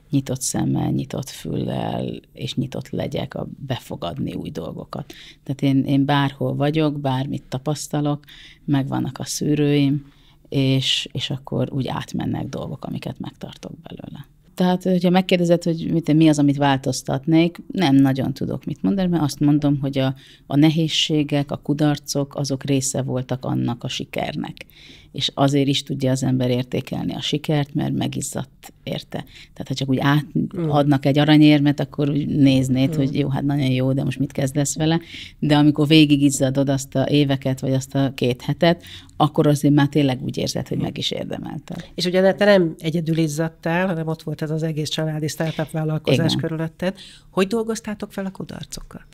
nyitott szemmel, nyitott füllel, és nyitott legyek a befogadni új dolgokat. Tehát én, én bárhol vagyok, bármit tapasztalok, megvannak a szűrőim, és, és akkor úgy átmennek dolgok, amiket megtartok belőle. Tehát, hogyha megkérdezed, hogy mit, mi az, amit változtatnék, nem nagyon tudok mit mondani, mert azt mondom, hogy a, a nehézségek, a kudarcok, azok része voltak annak a sikernek és azért is tudja az ember értékelni a sikert, mert megizzadt érte. Tehát ha csak úgy átadnak egy aranyérmet, akkor úgy néznéd, hogy jó, hát nagyon jó, de most mit kezdesz vele. De amikor végig izzadod azt a éveket, vagy azt a két hetet, akkor azért már tényleg úgy érzed, hogy meg is érdemelted. És ugye te nem egyedül izzadtál, hanem ott volt ez az egész családi startup vállalkozás Igen. körülötted. Hogy dolgoztátok fel a kudarcokat?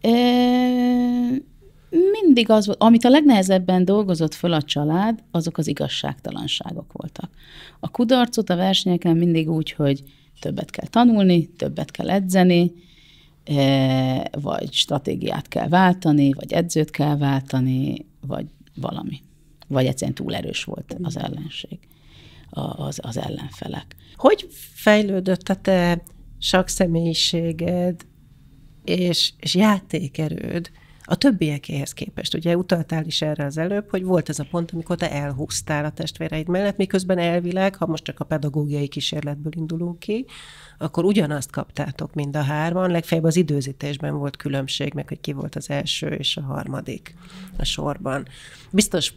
E- mindig az volt, amit a legnehezebben dolgozott föl a család, azok az igazságtalanságok voltak. A kudarcot a versenyeken mindig úgy, hogy többet kell tanulni, többet kell edzeni, e, vagy stratégiát kell váltani, vagy edzőt kell váltani, vagy valami. Vagy egyszerűen túl erős volt az ellenség, az, az ellenfelek. Hogy fejlődött a te sakszemélyiséged és, és játékerőd a többiekéhez képest. Ugye utaltál is erre az előbb, hogy volt ez a pont, amikor te elhúztál a testvéreid mellett, miközben elvileg, ha most csak a pedagógiai kísérletből indulunk ki, akkor ugyanazt kaptátok mind a hárman, legfeljebb az időzítésben volt különbség, meg hogy ki volt az első és a harmadik a sorban. Biztos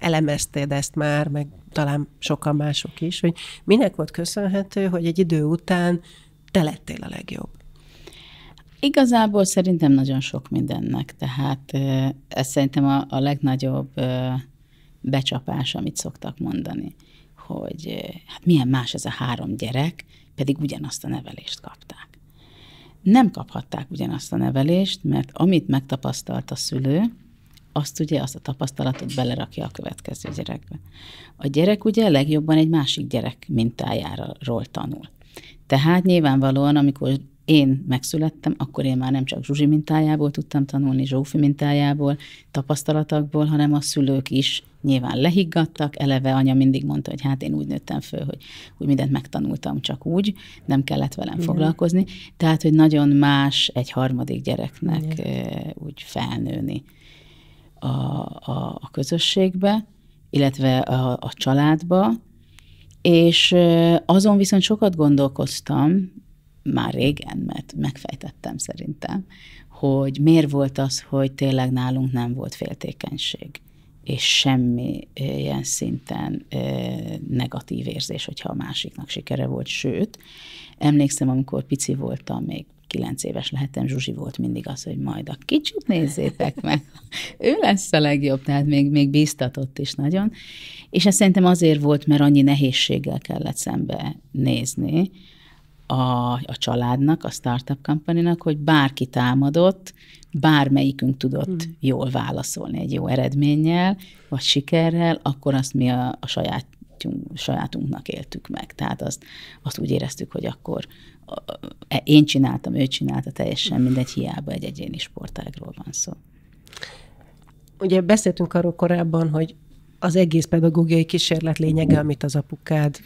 elemezted ezt már, meg talán sokan mások is, hogy minek volt köszönhető, hogy egy idő után te lettél a legjobb. Igazából szerintem nagyon sok mindennek, tehát ez szerintem a, a legnagyobb becsapás, amit szoktak mondani, hogy hát milyen más ez a három gyerek, pedig ugyanazt a nevelést kapták. Nem kaphatták ugyanazt a nevelést, mert amit megtapasztalt a szülő, azt ugye, azt a tapasztalatot belerakja a következő gyerekbe. A gyerek ugye legjobban egy másik gyerek mintájáról tanul. Tehát nyilvánvalóan, amikor én megszülettem, akkor én már nem csak Zsuzsi mintájából tudtam tanulni, Zsófi mintájából, tapasztalatokból, hanem a szülők is nyilván lehiggadtak, eleve anya mindig mondta, hogy hát én úgy nőttem föl, hogy, hogy mindent megtanultam csak úgy, nem kellett velem Igen. foglalkozni. Tehát, hogy nagyon más egy harmadik gyereknek Igen. úgy felnőni a, a, a közösségbe, illetve a, a családba, és azon viszont sokat gondolkoztam, már régen, mert megfejtettem szerintem, hogy miért volt az, hogy tényleg nálunk nem volt féltékenység, és semmi ilyen szinten negatív érzés, hogyha a másiknak sikere volt. Sőt, emlékszem, amikor pici voltam, még kilenc éves lehettem, Zsuzsi volt mindig az, hogy majd a kicsit nézzétek meg, ő lesz a legjobb, tehát még, még bíztatott is nagyon. És ez szerintem azért volt, mert annyi nehézséggel kellett szembe nézni, a, a családnak, a startup company hogy bárki támadott, bármelyikünk tudott hmm. jól válaszolni egy jó eredménnyel, vagy sikerrel, akkor azt mi a, a saját sajátunknak éltük meg. Tehát azt, azt úgy éreztük, hogy akkor e, én csináltam, ő csinálta, teljesen mindegy, hiába egy egyéni sportágról van szó. Ugye beszéltünk arról korábban, hogy az egész pedagógiai kísérlet lényege, amit az apukád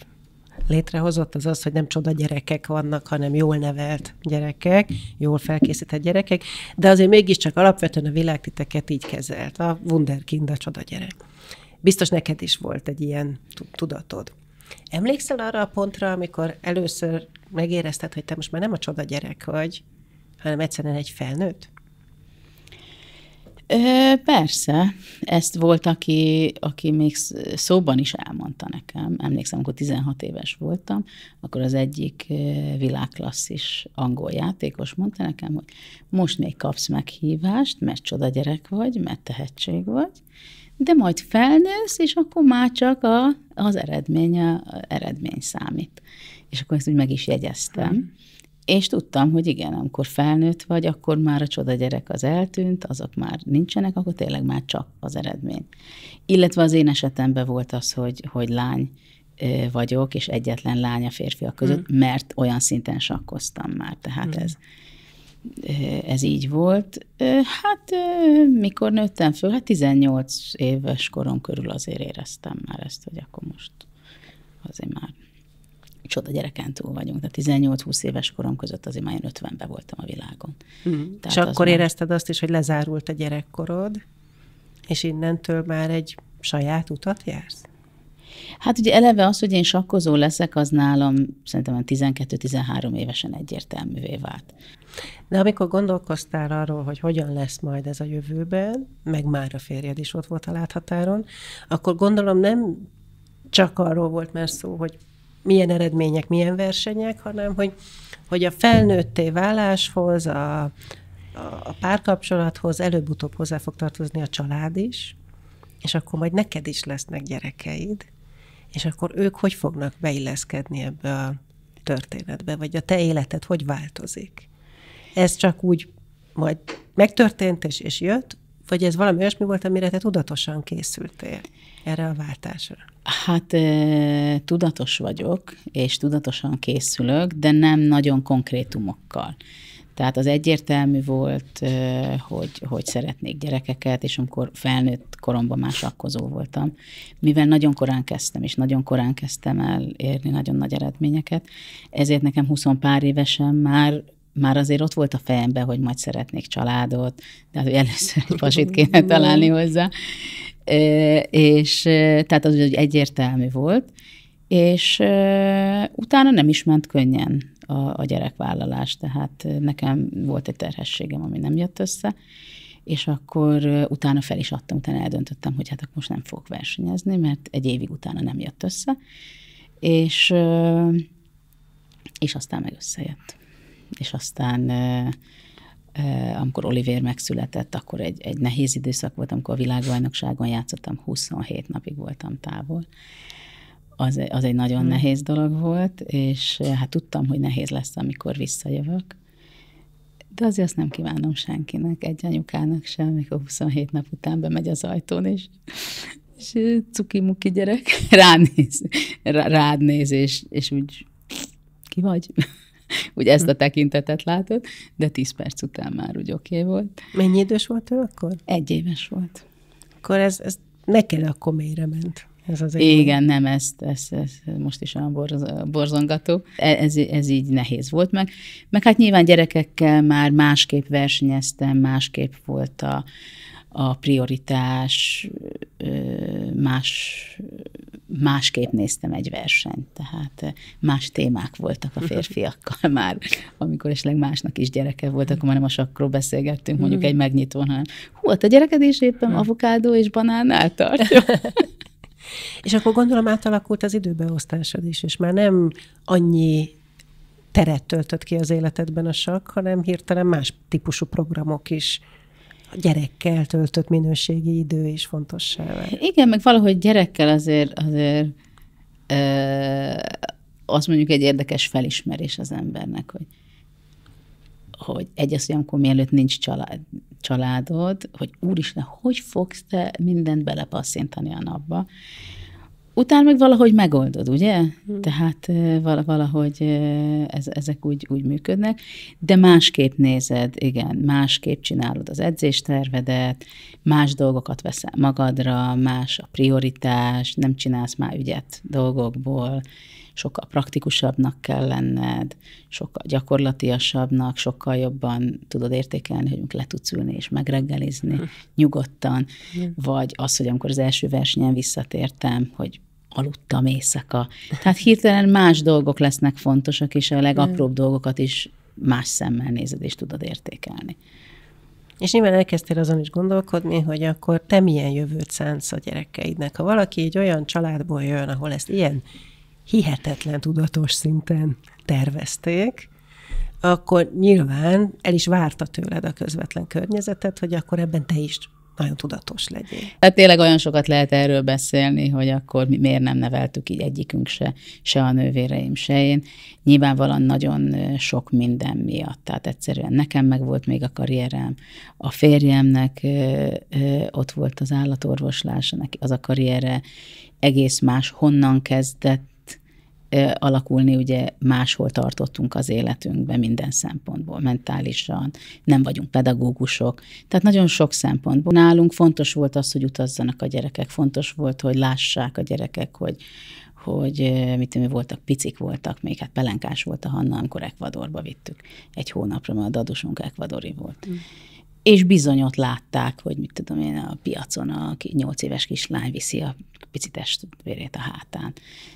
létrehozott, az az, hogy nem csoda gyerekek vannak, hanem jól nevelt gyerekek, jól felkészített gyerekek, de azért mégiscsak alapvetően a világ titeket így kezelt, a wunderkind, a csoda gyerek. Biztos neked is volt egy ilyen tudatod. Emlékszel arra a pontra, amikor először megérezted, hogy te most már nem a csoda gyerek vagy, hanem egyszerűen egy felnőtt? Persze, ezt volt, aki, aki még szóban is elmondta nekem. Emlékszem, amikor 16 éves voltam, akkor az egyik világklasszis angol játékos mondta nekem, hogy most még kapsz meghívást, mert csoda gyerek vagy, mert tehetség vagy, de majd felnősz, és akkor már csak a, az eredmény, a, eredmény számít. És akkor ezt úgy meg is jegyeztem. Hmm. És tudtam, hogy igen, amikor felnőtt vagy, akkor már a csoda gyerek az eltűnt, azok már nincsenek, akkor tényleg már csak az eredmény. Illetve az én esetemben volt az, hogy, hogy lány vagyok, és egyetlen lány a férfiak között, mm. mert olyan szinten sakkoztam már. Tehát mm. ez, ez így volt. Hát mikor nőttem föl, hát 18 éves korom körül azért éreztem már ezt, hogy akkor most azért már csoda gyereken túl vagyunk. De 18-20 éves korom között azért már 50-ben voltam a világon. Mm. És akkor már... érezted azt is, hogy lezárult a gyerekkorod, és innentől már egy saját utat jársz? Hát ugye eleve az, hogy én sakkozó leszek, az nálam szerintem 12-13 évesen egyértelművé vált. De amikor gondolkoztál arról, hogy hogyan lesz majd ez a jövőben, meg már a férjed is ott volt a láthatáron, akkor gondolom nem csak arról volt már szó, hogy milyen eredmények, milyen versenyek, hanem hogy, hogy a felnőtté váláshoz, a, a párkapcsolathoz előbb-utóbb hozzá fog tartozni a család is, és akkor majd neked is lesznek gyerekeid, és akkor ők hogy fognak beilleszkedni ebbe a történetbe, vagy a te életed hogy változik. Ez csak úgy majd megtörtént és, és jött, vagy ez valami olyasmi volt, amire te tudatosan készültél erre a váltásra? Hát tudatos vagyok, és tudatosan készülök, de nem nagyon konkrétumokkal. Tehát az egyértelmű volt, hogy, hogy szeretnék gyerekeket, és amikor felnőtt koromban már sakkozó voltam. Mivel nagyon korán kezdtem, és nagyon korán kezdtem el érni nagyon nagy eredményeket, ezért nekem 20 pár évesen már már azért ott volt a fejemben, hogy majd szeretnék családot, de hát, először egy pasit kéne találni hozzá. És tehát az hogy egyértelmű volt, és utána nem is ment könnyen a, a gyerekvállalás, tehát nekem volt egy terhességem, ami nem jött össze, és akkor utána fel is adtam, utána eldöntöttem, hogy hát akkor most nem fogok versenyezni, mert egy évig utána nem jött össze, és, és aztán meg összejött és aztán amikor Oliver megszületett, akkor egy, egy nehéz időszak volt, amikor a világbajnokságon játszottam, 27 napig voltam távol. Az, az egy nagyon hmm. nehéz dolog volt, és hát tudtam, hogy nehéz lesz, amikor visszajövök. De azért azt nem kívánom senkinek, egy anyukának sem, amikor 27 nap után bemegy az ajtón, és, és cuki-muki gyerek rád néz, rád néz és, és úgy ki vagy? úgy ezt a tekintetet látod, de tíz perc után már úgy oké okay volt. Mennyi idős volt ő akkor? Egy éves volt. Akkor ez, ez neked akkor mélyre ment. Ez az Igen, nem, ez, ez, ez most is olyan borz, borzongató. E, ez, ez így nehéz volt meg. Meg hát nyilván gyerekekkel már másképp versenyeztem, másképp volt a, a prioritás, más, másképp néztem egy versenyt, tehát más témák voltak a férfiakkal már, amikor esetleg másnak is gyereke volt, akkor már nem a sakról beszélgettünk, mondjuk egy megnyitón, hanem hú, a gyereked is éppen avokádó és banánnál tartja. és akkor gondolom átalakult az időbeosztásod is, és már nem annyi teret töltött ki az életedben a sak, hanem hirtelen más típusú programok is a gyerekkel töltött minőségi idő is fontossá. Igen, meg valahogy gyerekkel azért, azért ö, az mondjuk egy érdekes felismerés az embernek, hogy hogy egy az, hogy amikor mielőtt nincs család, családod, hogy úristen, hogy fogsz te mindent belepasszintani a napba, Utána meg valahogy megoldod, ugye? Hmm. Tehát valahogy ez, ezek úgy, úgy működnek, de másképp nézed, igen, másképp csinálod az edzéstervedet, más dolgokat veszel magadra, más a prioritás, nem csinálsz már ügyet dolgokból, sokkal praktikusabbnak kell lenned, sokkal gyakorlatiasabbnak, sokkal jobban tudod értékelni, hogy le tudsz ülni és megreggelizni hm. nyugodtan, hm. vagy az, hogy amikor az első versenyen visszatértem, hogy aludtam éjszaka. Tehát hirtelen más dolgok lesznek fontosak, és a legapróbb dolgokat is más szemmel nézed, és tudod értékelni. És nyilván elkezdtél azon is gondolkodni, hogy akkor te milyen jövőt szánsz a gyerekeidnek. Ha valaki egy olyan családból jön, ahol ezt ilyen hihetetlen tudatos szinten tervezték, akkor nyilván el is várta tőled a közvetlen környezetet, hogy akkor ebben te is nagyon tudatos legyél. Tehát tényleg olyan sokat lehet erről beszélni, hogy akkor mi miért nem neveltük így egyikünk se, se a nővéreim, se én. Nyilvánvalóan nagyon sok minden miatt. Tehát egyszerűen nekem meg volt még a karrierem, a férjemnek ott volt az állatorvoslás, neki az a karriere egész más, honnan kezdett alakulni, ugye máshol tartottunk az életünkben minden szempontból, mentálisan, nem vagyunk pedagógusok, tehát nagyon sok szempontból. Nálunk fontos volt az, hogy utazzanak a gyerekek, fontos volt, hogy lássák a gyerekek, hogy, hogy mit tudom, voltak, picik voltak, még hát pelenkás volt a Hanna, amikor Ekvadorba vittük egy hónapra, mert a dadusunk ekvadori volt. Mm és bizonyot látták, hogy mit tudom én, a piacon a nyolc éves kislány viszi a pici testvérét a hátán.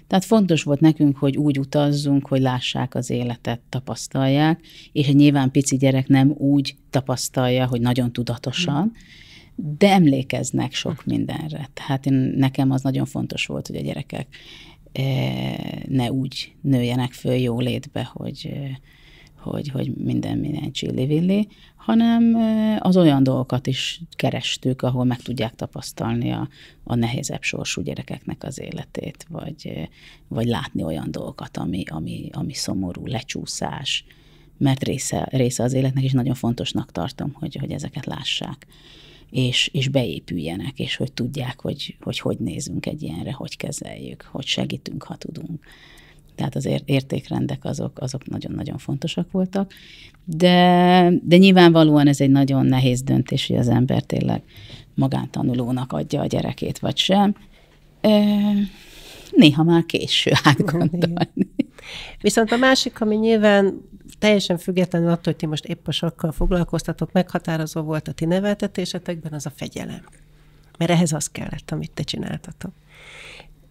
Tehát fontos volt nekünk, hogy úgy utazzunk, hogy lássák az életet, tapasztalják, és egy nyilván pici gyerek nem úgy tapasztalja, hogy nagyon tudatosan, de emlékeznek sok mindenre. Tehát én, nekem az nagyon fontos volt, hogy a gyerekek eh, ne úgy nőjenek föl jó létbe, hogy eh, hogy, hogy minden minden csillivilli, hanem az olyan dolgokat is kerestük, ahol meg tudják tapasztalni a, a nehézebb sorsú gyerekeknek az életét, vagy, vagy látni olyan dolgokat, ami, ami, ami szomorú, lecsúszás, mert része, része az életnek, és nagyon fontosnak tartom, hogy, hogy ezeket lássák, és, és beépüljenek, és hogy tudják, hogy, hogy hogy nézünk egy ilyenre, hogy kezeljük, hogy segítünk, ha tudunk. Tehát az értékrendek azok, azok nagyon-nagyon fontosak voltak. De, de nyilvánvalóan ez egy nagyon nehéz döntés, hogy az ember tényleg magántanulónak adja a gyerekét, vagy sem. Néha már késő átgondolni. Viszont a másik, ami nyilván teljesen függetlenül attól, hogy ti most épp a sakkal foglalkoztatok, meghatározó volt a ti neveltetésetekben, az a fegyelem. Mert ehhez az kellett, amit te csináltatok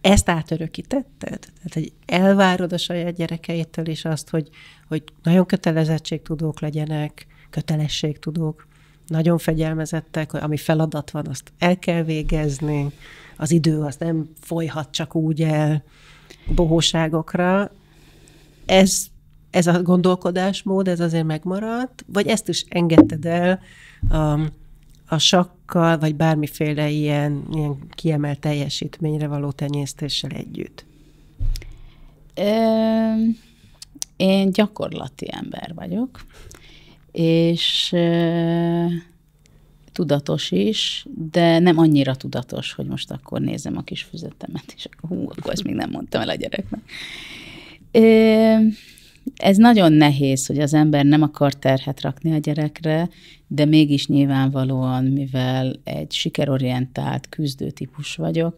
ezt átörökítetted? Tehát, hogy elvárod a saját gyerekeitől is azt, hogy, hogy nagyon kötelezettségtudók legyenek, kötelességtudók, nagyon fegyelmezettek, ami feladat van, azt el kell végezni, az idő az nem folyhat csak úgy el bohóságokra. Ez, ez a gondolkodásmód, ez azért megmaradt, vagy ezt is engedted el um, a sakkal, vagy bármiféle ilyen, ilyen kiemelt teljesítményre való tenyésztéssel együtt? Én gyakorlati ember vagyok, és tudatos is, de nem annyira tudatos, hogy most akkor nézem a kis füzetemet, és akkor hú, akkor ezt még nem mondtam el a gyereknek ez nagyon nehéz, hogy az ember nem akar terhet rakni a gyerekre, de mégis nyilvánvalóan, mivel egy sikerorientált küzdő típus vagyok,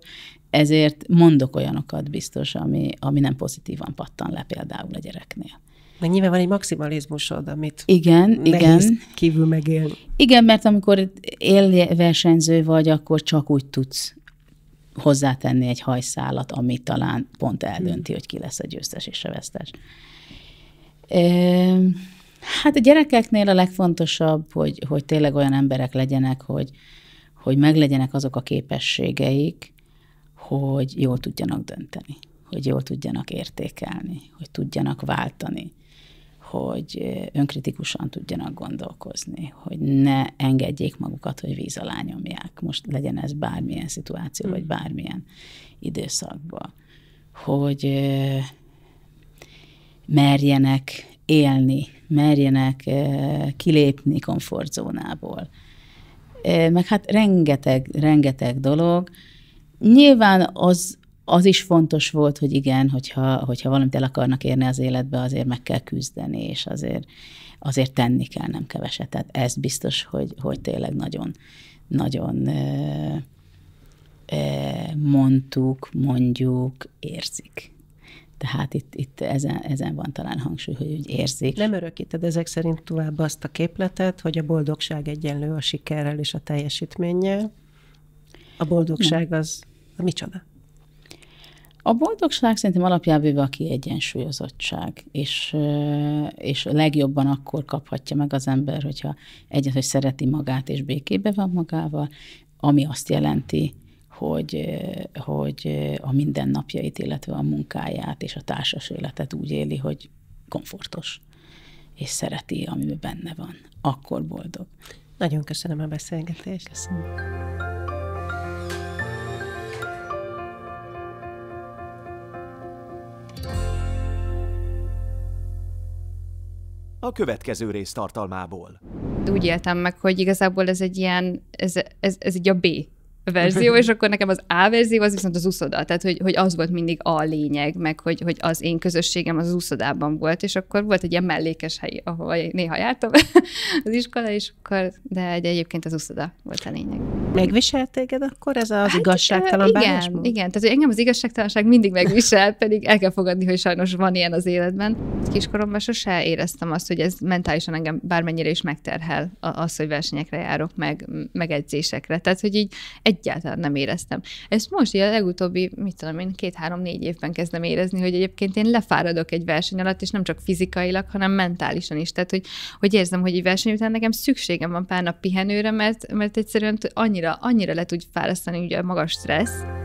ezért mondok olyanokat biztos, ami, ami nem pozitívan pattan le például a gyereknél. Meg nyilván van egy maximalizmusod, amit igen, igen. kívül megélni. Igen, mert amikor élversenyző vagy, akkor csak úgy tudsz hozzátenni egy hajszálat, ami talán pont eldönti, hmm. hogy ki lesz a győztes és a vesztes. Hát a gyerekeknél a legfontosabb, hogy, hogy tényleg olyan emberek legyenek, hogy, hogy meglegyenek azok a képességeik, hogy jól tudjanak dönteni, hogy jól tudjanak értékelni, hogy tudjanak váltani, hogy önkritikusan tudjanak gondolkozni, hogy ne engedjék magukat, hogy víz alá nyomják. Most legyen ez bármilyen szituáció, vagy hmm. bármilyen időszakban. Hogy merjenek élni, merjenek kilépni komfortzónából. Meg hát rengeteg, rengeteg dolog. Nyilván az, az is fontos volt, hogy igen, hogyha, hogyha valamit el akarnak érni az életbe, azért meg kell küzdeni, és azért, azért tenni kell, nem keveset. Tehát ez biztos, hogy, hogy tényleg nagyon, nagyon mondtuk, mondjuk, érzik. Tehát itt, itt ezen, ezen van talán hangsúly, hogy úgy érzik. Nem örökíted ezek szerint tovább azt a képletet, hogy a boldogság egyenlő a sikerrel és a teljesítménnyel. A boldogság az, az micsoda? A boldogság szerintem alapjában a kiegyensúlyozottság, és, és legjobban akkor kaphatja meg az ember, hogyha egyet, hogy szereti magát és békébe van magával, ami azt jelenti, hogy, hogy a mindennapjait, illetve a munkáját és a társas életet úgy éli, hogy komfortos, és szereti, amiben benne van. Akkor boldog. Nagyon köszönöm a beszélgetést. Köszönöm. a következő rész tartalmából. Úgy éltem meg, hogy igazából ez egy ilyen, ez, ez, ez egy a B verzió, és akkor nekem az A verzió az viszont az uszoda, tehát hogy, hogy az volt mindig a lényeg, meg hogy, hogy az én közösségem az uszodában volt, és akkor volt egy ilyen mellékes hely, ahol néha jártam az iskola, és akkor, de egy, egyébként az uszoda volt a lényeg. Megviselt téged akkor ez az hát, igazságtalan igen, bánásmód? Igen, tehát hogy engem az igazságtalanság mindig megvisel, pedig el kell fogadni, hogy sajnos van ilyen az életben. Kiskoromban sose éreztem azt, hogy ez mentálisan engem bármennyire is megterhel az, hogy versenyekre járok, meg, meg edzésekre. Tehát, hogy így egy egyáltalán nem éreztem. Ezt most a legutóbbi, mit tudom én, két-három-négy évben kezdem érezni, hogy egyébként én lefáradok egy verseny alatt, és nem csak fizikailag, hanem mentálisan is. Tehát, hogy, hogy érzem, hogy egy verseny után nekem szükségem van pár nap pihenőre, mert, mert egyszerűen annyira, annyira le tud fárasztani ugye a magas stressz,